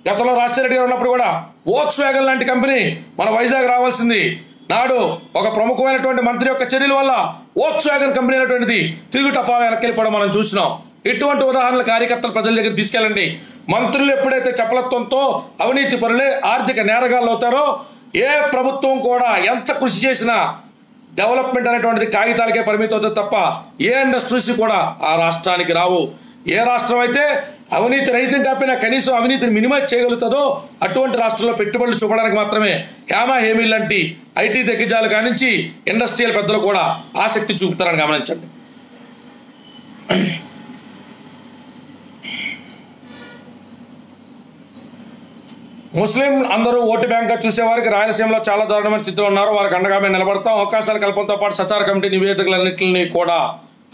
గతంలో రాజశేఖర గారు ఉన్నప్పుడు కూడా వోక్స్ వ్యాగన్ లాంటి కంపెనీ మన వైజాగ్ రావాల్సింది. నాడు ఒక ప్రముఖమైనటువంటి మంత్రి యొక్క చర్యల వల్ల వోక్స్ వ్యాగన్ కంపెనీ అనేటువంటిది తిరుగు టపా వెనక్కి వెళ్ళిపోవడం మనం చూసినాం. ఇటువంటి ఉదాహరణలు కార్యకర్తలు ప్రజల దగ్గర తీసుకెళ్ళండి. మంత్రులు ఎప్పుడైతే చపలత్వంతో అవినీతి పరులే ఆర్థిక నేరగాళ్ళు అవుతారో ఏ ప్రభుత్వం కూడా ఎంత కృషి చేసినా డెవలప్మెంట్ అనేటువంటిది కాగితాలకే పరిమితం అవుతుంది తప్ప ఏ ఇండస్ట్రీస్ కూడా ఆ రాష్ట్రానికి రావు. ఏ రాష్ట్రం అయితే అవినీతి రహితం కాకపోయినా కనీసం అవినీతిని మినిమైజ్ చేయగలుగుతుందో అటువంటి రాష్ట్రంలో పెట్టుబడులు చూపడానికి మాత్రమే హేమా హేమీ లాంటి ఐటీ దిగ్గజాలు కానించి ఇండస్ట్రియల్ పెద్దలు కూడా ఆసక్తి చూపుతారని గమనించండి. ముస్లిం అందరూ ఓటు బ్యాంక్ చూసే వారికి రాయలసీమలో చాలా దారుణమైన స్థితిలో ఉన్నారు. వారికి అండగా మేము నిలబడతాం. అవకాశాలు కల్పనతో పాటు సచార కమిటీ నివేదికలన్నింటినీ కూడా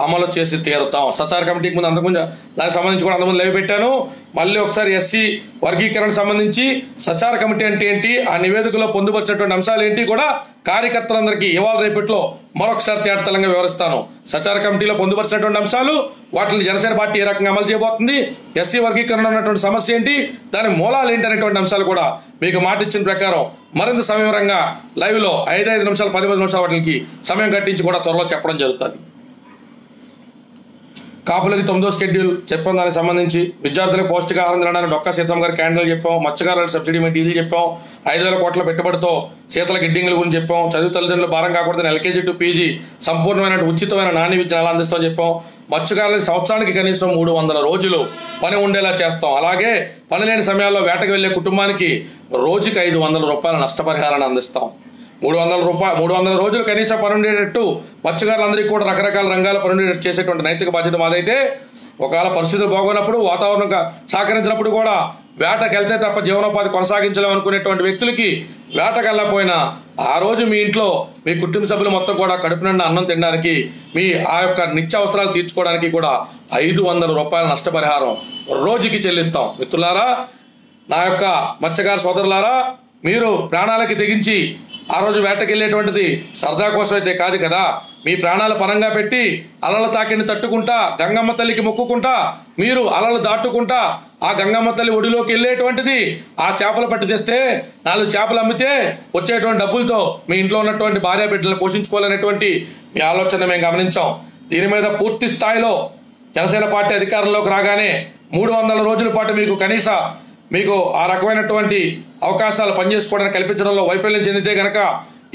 అమలు చేసి తీరుతాం. సచార కమిటీకి ముందు అంతకుముందు దానికి సంబంధించి కూడా అంతకుముందు లేవి పెట్టాను. మళ్ళీ ఒకసారి ఎస్సీ వర్గీకరణ సంబంధించి సచార కమిటీ అంటే ఏంటి ఆ నివేదికలో పొందుపరిచినటువంటి అంశాలు ఏంటి కూడా కార్యకర్తలందరికీ ఇవాళ రేపట్లో మరొకసారి తేటతలంగా వివరిస్తాను. సచార కమిటీలో పొందుపరిచినటువంటి అంశాలు వాటిని జనసేన పార్టీ ఏ రకంగా అమలు చేయబోతుంది ఎస్సీ వర్గీకరణ ఉన్నటువంటి సమస్య ఏంటి దాని మూలాలు ఏంటి అనేటువంటి అంశాలు కూడా మీకు మాట ఇచ్చిన ప్రకారం మరింత సమయవరంగా లైవ్లో ఐదైదు ఐదు ఐదు నిమిషాలు పది పది నిమిషాల వాటికి సమయం కట్టించి కూడా త్వరలో చెప్పడం జరుగుతుంది. కాపులకి తొమ్మిదో షెడ్యూల్. చెప్పాం దానికి సంబంధించి విద్యార్థులకు పౌష్టికాహారం తినడానికి డొక్క సీతమ్మ గారి క్యాండిల్ చెప్పాం మత్స్యకారులకు సబ్సిడీ మీద డీజిల్ చెప్పాం ఐదు వేల కోట్ల పెట్టుబడితో శీతల గిడ్డింగ్ల గురించి చెప్పాం చదువు తల్లిదండ్రులు భారం కాకూడదని ఎల్కేజీ టు పీజీ సంపూర్ణమైన ఉచితమైన నాణ్య విద్యను ఎలా అందిస్తామని చెప్పాం. మత్స్యకారులకు సంవత్సరానికి కనీసం మూడు వందల రోజులు పని ఉండేలా చేస్తాం. అలాగే పని లేని సమయాల్లో వేటకు వెళ్ళే కుటుంబానికి రోజుకి ఐదు వందల రూపాయల నష్టపరిహారాన్ని అందిస్తాం. మూడు వందల రూపాయలు మూడు వందల రోజులు కనీసం పనుండేటట్టు మత్స్యకారులందరికీ కూడా రకరకాల రంగాల పనుండేటట్టు చేసేటువంటి నైతిక బాధ్యత మాదైతే ఒకవేళ పరిస్థితులు బాగోనప్పుడు వాతావరణం సహకరించినప్పుడు కూడా వేటకెళ్తే తప్ప జీవనోపాధి కొనసాగించలేము అనుకునేటువంటి వ్యక్తులకి వేటకెళ్ళకపోయినా ఆ రోజు మీ ఇంట్లో మీ కుటుంబ సభ్యులు మొత్తం కూడా కడుపు నిండా అన్నం తినడానికి మీ ఆ యొక్క నిత్య అవసరాలు తీర్చుకోవడానికి కూడా ఐదు వందల రూపాయల నష్టపరిహారం రోజుకి చెల్లిస్తాం. మిత్రులారా నా యొక్క మత్స్యకార సోదరులారా మీరు ప్రాణాలకి తెగించి ఆ రోజు వేటకెళ్ళేటువంటిది సరదా కోసం అయితే కాదు కదా. మీ ప్రాణాలు పరంగా పెట్టి అలల తాకిని తట్టుకుంటా గంగమ్మ తల్లికి మొక్కుకుంటా మీరు అలలు దాటుకుంటా ఆ గంగమ్మ తల్లి ఒడిలోకి వెళ్ళేటువంటిది ఆ చేపలు పట్టి తెస్తే నాలుగు చేపలు అమ్మితే వచ్చేటువంటి డబ్బులతో మీ ఇంట్లో ఉన్నటువంటి భార్య బిడ్డలు పోషించుకోవాలనేటువంటి మీ ఆలోచన మేము గమనించాం. దీని మీద పూర్తి స్థాయిలో జనసేన పార్టీ అధికారంలోకి రాగానే మూడు వందల రోజుల పాటు మీకు కనీస మీకు ఆ రకమైనటువంటి అవకాశాలు పనిచేసుకోవడానికి కల్పించడంలో వైఫల్యం చెందితే గనక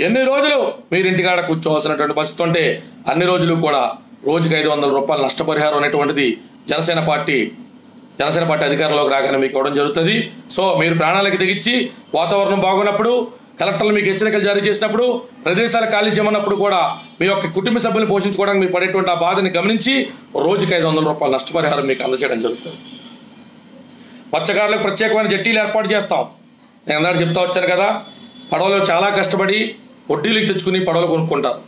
ఎన్ని రోజులు మీరు ఇంటికాడ కూర్చోవాల్సినటువంటి పరిస్థితి ఉంటే అన్ని రోజులు కూడా రోజుకి ఐదు వందల రూపాయల నష్టపరిహారం అనేటువంటిది జనసేన పార్టీ జనసేన పార్టీ అధికారంలోకి రాగానే మీకు ఇవ్వడం జరుగుతుంది. సో మీరు ప్రాణాలకు తెగించి వాతావరణం బాగున్నప్పుడు కలెక్టర్లు మీకు హెచ్చరికలు జారీ చేసినప్పుడు ప్రదేశాలు ఖాళీ చేయమన్నప్పుడు కూడా మీ యొక్క కుటుంబ సభ్యులు పోషించుకోవడానికి మీరు పడేటువంటి ఆ బాధని గమనించి రోజుకి ఐదు వందల రూపాయల నష్టపరిహారం మీకు అందజేయడం జరుగుతుంది. మత్స్యకారులకు ప్రత్యేకమైన జట్టీలు ఏర్పాటు చేస్తాం. నేను అందరూ చెప్తా వచ్చాను కదా పడవలు చాలా కష్టపడి వడ్డీలకు తెచ్చుకుని పడవలు కొనుక్కుంటారు.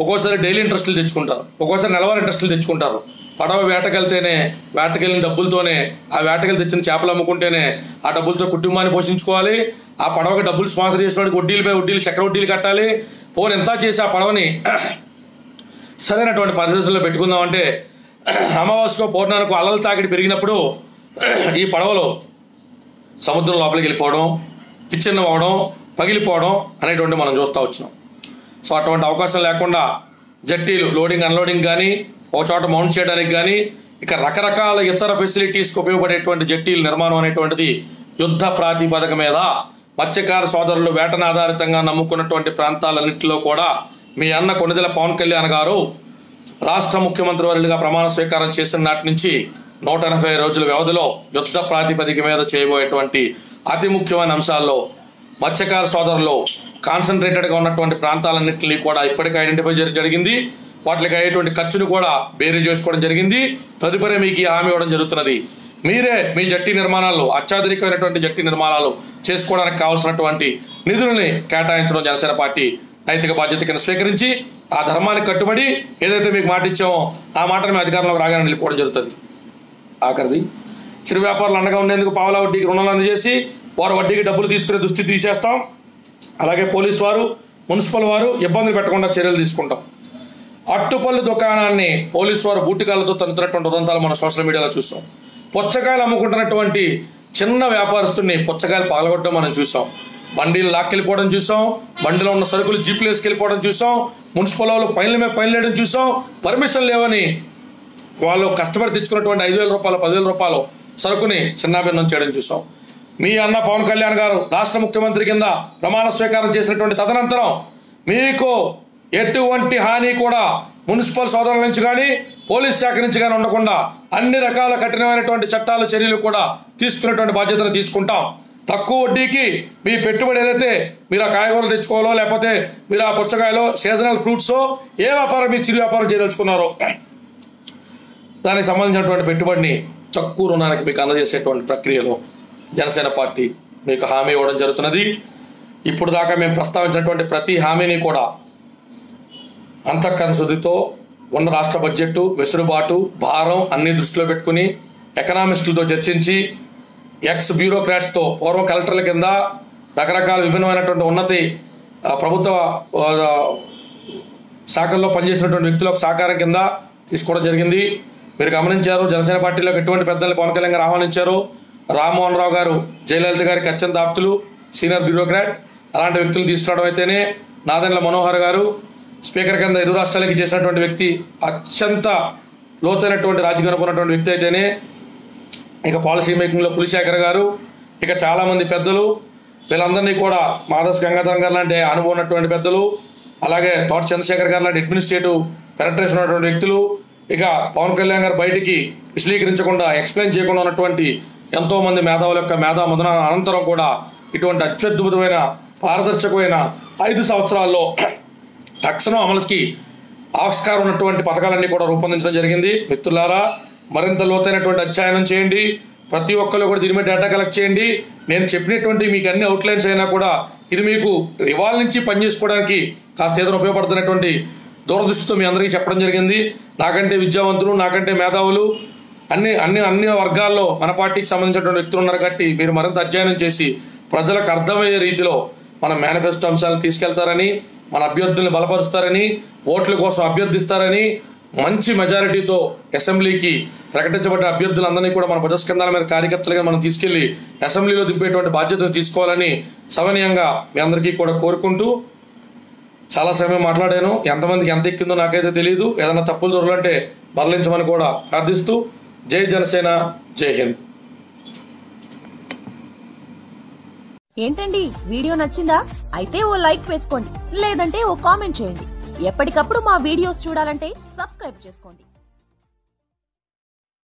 ఒక్కోసారి డైలీ ఇంట్రెస్ట్లు తెచ్చుకుంటారు. ఒక్కోసారి నెలవారీ ఇంట్రెస్ట్లు తెచ్చుకుంటారు. పడవ వేటకెళ్తేనే వేటకెళ్ళిన డబ్బులతోనే ఆ వేటకెళ్ళి తెచ్చిన చేపలు అమ్ముకుంటేనే ఆ డబ్బులతో కుటుంబాన్ని పోషించుకోవాలి. ఆ పడవకి డబ్బులు స్పాన్సర్ చేసిన వాడికి వడ్డీలపై వడ్డీలు చక్ర వడ్డీలు కట్టాలి. పోనీ ఎంత చేసి ఆ పడవని సరైనటువంటి పరిస్థితుల్లో పెట్టుకుందామంటే అమావాస్యకో పౌర్ణానికో అలలు తాకిడి పెరిగినప్పుడు ఈ పడవలో సముద్రం లోపలికి వెళ్ళిపోవడం విచ్ఛిన్నం అవడం పగిలిపోవడం అనేటువంటి మనం చూస్తూ వచ్చినాం. సో అటువంటి అవకాశం లేకుండా జట్టీలు లోడింగ్ అన్లోడింగ్ కానీ ఒక చోట మౌంట్ చేయడానికి కానీ ఇక రకరకాల ఇతర ఫెసిలిటీస్కి ఉపయోగపడేటువంటి జట్టీల నిర్మాణం అనేటువంటిది యుద్ధ ప్రాతిపదిక మీద మత్స్యకార సోదరులు వేటన ఆధారితంగా నమ్ముకున్నటువంటి ప్రాంతాలన్నింటిలో కూడా మీ అన్న కొనిదెల పవన్ కళ్యాణ్ గారు రాష్ట్ర ముఖ్యమంత్రి వర్యులుగా ప్రమాణ స్వీకారం చేసిన నాటి నుంచి నూట ఎనభై రోజుల వ్యవధిలో యుద్ధ ప్రాతిపదిక మీద చేయబోయేటువంటి అతి ముఖ్యమైన అంశాల్లో మత్స్యకార సోదరులు కాన్సన్ట్రేటెడ్గా ఉన్నటువంటి ప్రాంతాలన్నింటినీ కూడా ఇప్పటికే ఐడెంటిఫై చేయడం జరిగింది. వాటికి అయ్యేటువంటి ఖర్చును కూడా బేరీ చేసుకోవడం జరిగింది. తదుపరి మీకు ఈ హామీ ఇవ్వడం జరుగుతున్నది. మీరే మీ జట్టి నిర్మాణాలు అత్యాధునికమైనటువంటి జట్టి నిర్మాణాలు చేసుకోవడానికి కావాల్సినటువంటి నిధులని కేటాయించడం జనసేన పార్టీ నైతిక బాధ్యత కింద స్వీకరించి ఆ ధర్మానికి కట్టుబడి ఏదైతే మీకు మాట ఇచ్చామో ఆ మాటను మీ అధికారంలోకి రాగానే వెళ్ళిపోవడం జరుగుతుంది. ఆఖరిది. చిరు వ్యాపారులు అండగా ఉండేందుకు పావలా వడ్డీకి రుణాలు అందజేసి వారు వడ్డీకి డబ్బులు తీసుకునే దుస్థితి తీసేస్తాం. అలాగే పోలీసు వారు మున్సిపల్ వారు ఇబ్బందులు పెట్టకుండా చర్యలు తీసుకుంటాం. అట్టుపల్లి దుకాణాన్ని పోలీసు వారు బూటికాలతో తన్నుతున్నటువంటి ఉదంతాలు మనం సోషల్ మీడియాలో చూసాం పుచ్చకాయలు అమ్ముకుంటున్నటువంటి చిన్న వ్యాపారస్తుడిని పుచ్చకాయలు పగలగొట్టడం మనం చూసాం బండిలు లాక్కెళ్ళిపోవడం చూసాం బండిలో ఉన్న సరుకులు జీప్లు వేసుకెళ్ళిపోవడం చూసాం మున్సిపల్ వాళ్ళు పైన్ల మీద పైన వేయడం చూసాం పర్మిషన్ లేవని వాళ్ళు కస్టమర్ తెచ్చుకున్నటువంటి ఐదు వేల రూపాయలు పదివేల రూపాయలు సరుకుని చిన్నాభిన్నం చేయడం చూసాం. మీ అన్న పవన్ కళ్యాణ్ గారు రాష్ట్ర ముఖ్యమంత్రి కింద ప్రమాణ స్వీకారం చేసినటువంటి తదనంతరం మీకు ఎటువంటి హాని కూడా మున్సిపల్ సోదరుల నుంచి కానీ పోలీస్ శాఖ నుంచి కానీ ఉండకుండా అన్ని రకాల కఠినమైనటువంటి చట్టాలు చర్యలు కూడా తీసుకున్నటువంటి బాధ్యతను తీసుకుంటాం. తక్కువ వడ్డీకి మీ పెట్టుబడి ఏదైతే మీరు ఆ కాయగూరలు తెచ్చుకోవాలో లేకపోతే మీరు ఆ పుచ్చకాయలో సీజనల్ ఫ్రూట్స్ ఏ వ్యాపారం మీ చిరు వ్యాపారం చేయదలుచుకున్నారో దానికి సంబంధించినటువంటి పెట్టుబడిని తక్కువ రుణానికి మీకు అందజేసేటువంటి ప్రక్రియలో జనసేన పార్టీ మీకు హామీ ఇవ్వడం జరుగుతున్నది. ఇప్పుడు దాకా మేము ప్రస్తావించినటువంటి ప్రతి హామీని కూడా అంతఃకరణ శుద్ధితో ఉన్న రాష్ట్ర బడ్జెట్ వెసులుబాటు భారం అన్ని దృష్టిలో పెట్టుకుని ఎకనామిస్టులతో చర్చించి ఎక్స్ బ్యూరోక్రాట్స్తో పూర్వం కలెక్టర్ల కింద రకరకాల విభిన్నమైనటువంటి ఉన్నతి ప్రభుత్వ శాఖల్లో పనిచేసినటువంటి వ్యక్తులకు సహకారం కింద తీసుకోవడం జరిగింది. మీరు గమనించారు జనసేన పార్టీలోకి ఎటువంటి పెద్దల్ని పవన్ కళ్యాణ్ గారు ఆహ్వానించారు? రామ్మోహన్ రావు గారు జయలలిత గారికి అత్యంత ఆప్తులు సీనియర్ బ్యూరోక్రాట్ అలాంటి వ్యక్తులు తీసుకురావడం అయితేనే నాదెండ్ల మనోహర్ గారు స్పీకర్ కింద ఇరు రాష్ట్రాలకి చేసినటువంటి వ్యక్తి అత్యంత లోతైనటువంటి రాజకీయం ఉన్నటువంటి వ్యక్తి అయితేనే ఇక పాలసీ మేకింగ్లో పులిశేఖర్ గారు ఇక చాలామంది పెద్దలు వీళ్ళందరినీ కూడా మాధస్ గంగాధర్ గారు లాంటి అనుభవం ఉన్నటువంటి పెద్దలు అలాగే తోట చంద్రశేఖర్ గారు లాంటి అడ్మినిస్ట్రేటివ్ పెనట్రేషన్ ఉన్నటువంటి వ్యక్తులు ఇక పవన్ కళ్యాణ్ గారు బయటికి విశ్లీకరించకుండా ఎక్స్ప్లెయిన్ చేయకుండా ఉన్నటువంటి ఎంతో మంది మేధావుల యొక్క మేధా మదన అనంతరం కూడా ఇటువంటి అత్యద్భుతమైన పారదర్శకమైన ఐదు సంవత్సరాల్లో తక్షణం అమలుకి ఆవిష్కారం ఉన్నటువంటి పథకాలన్నీ కూడా రూపొందించడం జరిగింది. మిత్రులారా మరింత లోతైనటువంటి అధ్యయనం చేయండి. ప్రతి ఒక్కరు కూడా దీని మీద డేటా కలెక్ట్ చేయండి. నేను చెప్పినటువంటి మీకు అన్ని అవుట్లైన్స్ అయినా కూడా ఇది మీకు ఇవాళ నుంచి పనిచేసుకోవడానికి కాస్త ఏదైనా ఉపయోగపడుతున్నటువంటి దూరదృష్టితో మీ అందరికీ చెప్పడం జరిగింది. నాకంటే విద్యావంతులు నాకంటే మేధావులు అన్ని అన్ని అన్ని వర్గాల్లో మన పార్టీకి సంబంధించినటువంటి వ్యక్తులు ఉన్నారు కాబట్టి మీరు మరింత అధ్యయనం చేసి ప్రజలకు అర్థమయ్యే రీతిలో మన మేనిఫెస్టో అంశాలను తీసుకెళ్తారని మన అభ్యర్థుల్ని బలపరుస్తారని ఓట్ల కోసం అభ్యర్థిస్తారని మంచి మెజారిటీతో అసెంబ్లీకి ప్రకటించబడ్డ అభ్యర్థులందరినీ కూడా మన ప్రజాస్కంధాల మీద కార్యకర్తలుగా మనం తీసుకెళ్ళి అసెంబ్లీలో దింపేటువంటి బాధ్యతను తీసుకోవాలని సవనీయంగా మీ అందరికీ కూడా కోరుకుంటూ చాలా సమయం మాట్లాడాను. ఎంతమందికి ఎంత ఎక్కిందో నాకైతే తెలియదు ఏదైనా తప్పులు దొరలంటే మరలించమని కూడా ప్రార్థిస్తూ జై జనసేన జై హింద్. ఏంటండి? వీడియో నచ్చిందా? అయితే ఓ లైక్ వేసుకోండి. లేదంటే ఓ కామెంట్ చేయండి. ఎప్పటికప్పుడు మా వీడియోస్ చూడాలంటే సబ్స్క్రైబ్ చేసుకోండి.